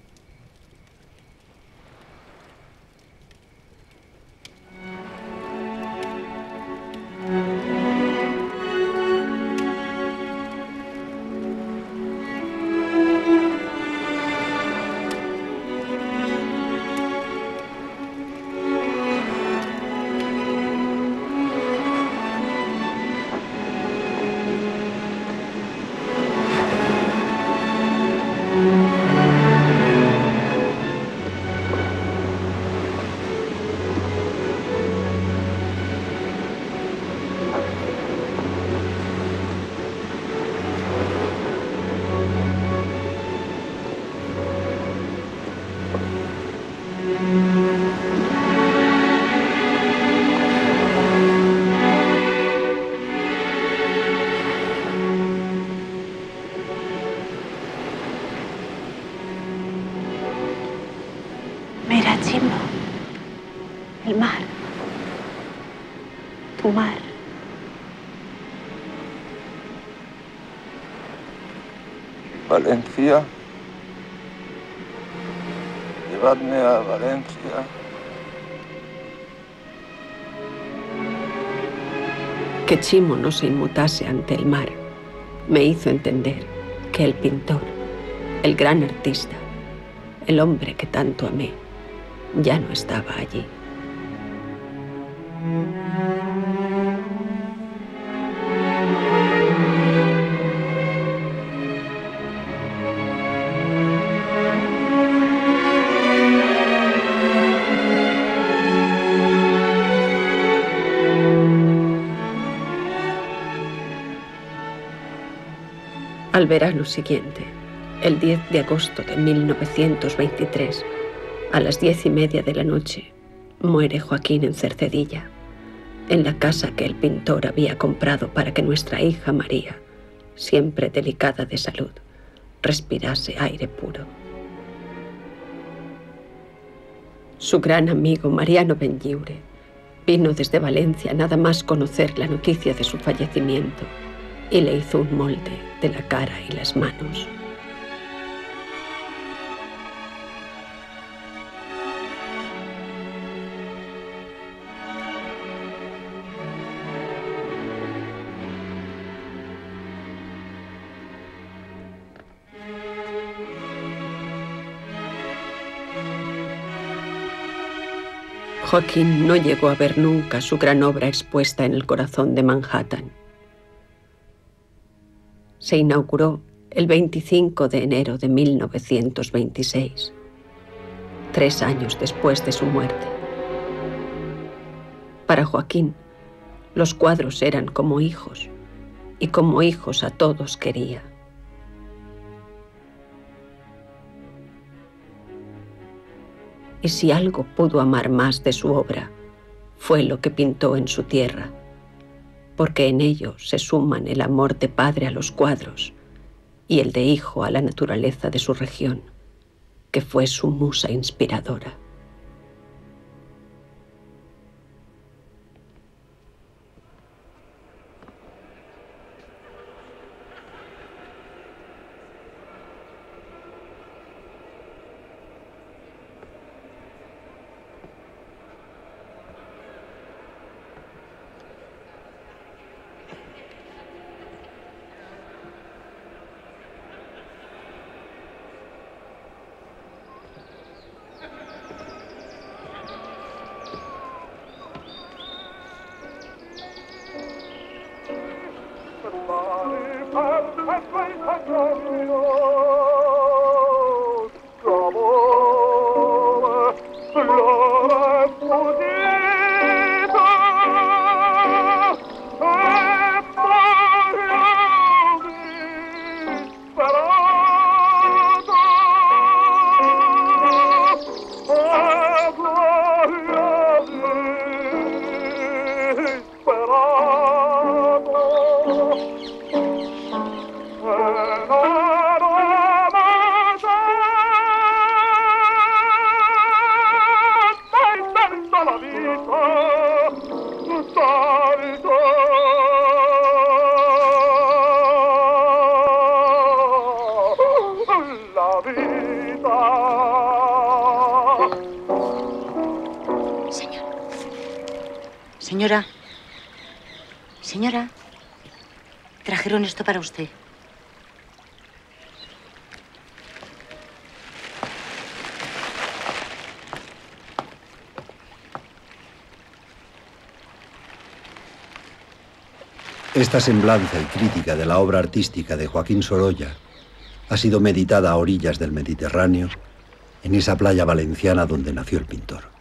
Que Chimo no se inmutase ante el mar me hizo entender que el pintor, el gran artista, el hombre que tanto amé, ya no estaba allí. Al verano siguiente, el 10 de agosto de 1923, a las diez y media de la noche, muere Joaquín en Cercedilla, en la casa que el pintor había comprado para que nuestra hija María, siempre delicada de salud, respirase aire puro. Su gran amigo Mariano Benlliure vino desde Valencia nada más conocer la noticia de su fallecimiento y le hizo un molde de la cara y las manos. Joaquín no llegó a ver nunca su gran obra expuesta en el corazón de Manhattan. Se inauguró el 25 de enero de 1926, tres años después de su muerte. Para Joaquín, los cuadros eran como hijos, y como hijos a todos quería. Y si algo pudo amar más de su obra, fue lo que pintó en su tierra, porque en ello se suman el amor de padre a los cuadros y el de hijo a la naturaleza de su región, que fue su musa inspiradora. Esto para usted. Esta semblanza y crítica de la obra artística de Joaquín Sorolla ha sido meditada a orillas del Mediterráneo, en esa playa valenciana donde nació el pintor.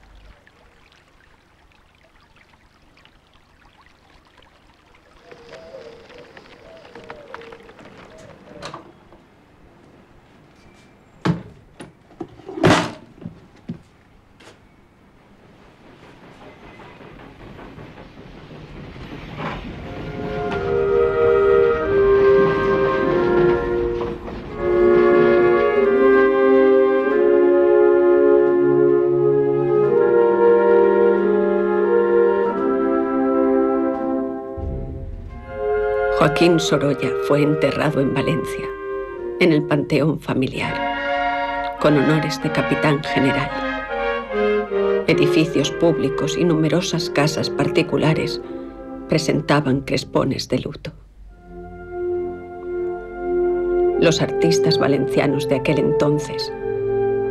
Joaquín Sorolla fue enterrado en Valencia, en el Panteón Familiar, con honores de capitán general. Edificios públicos y numerosas casas particulares presentaban crespones de luto. Los artistas valencianos de aquel entonces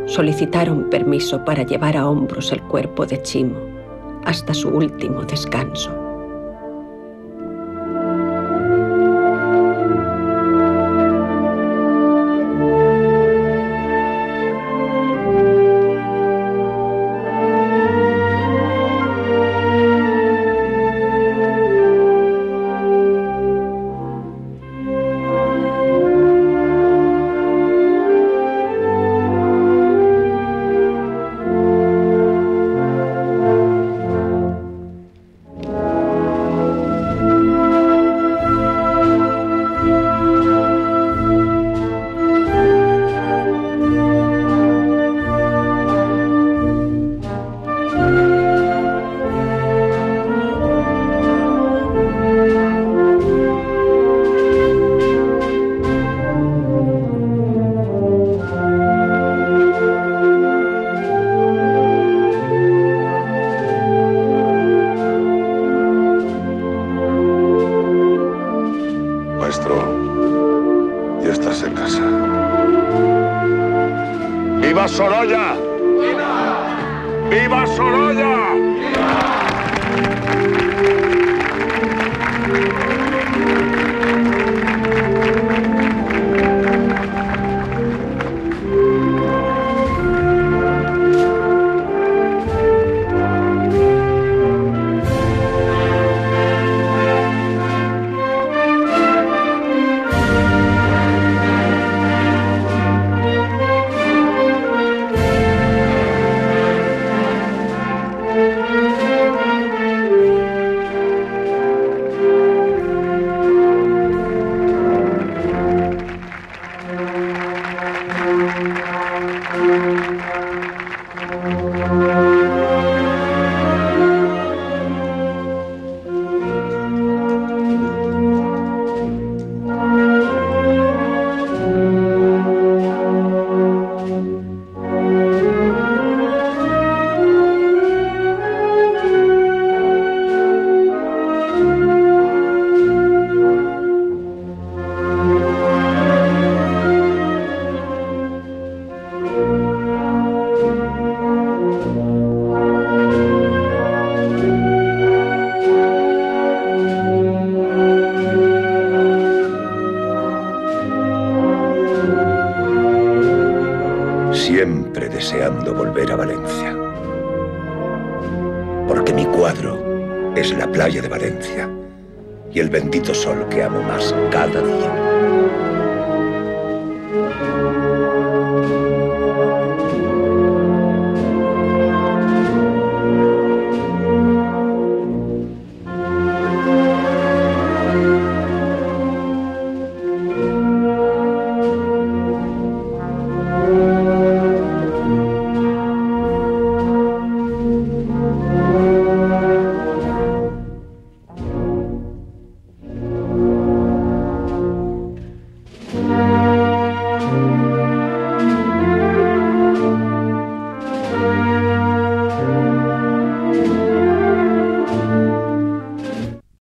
solicitaron permiso para llevar a hombros el cuerpo de Chimo hasta su último descanso.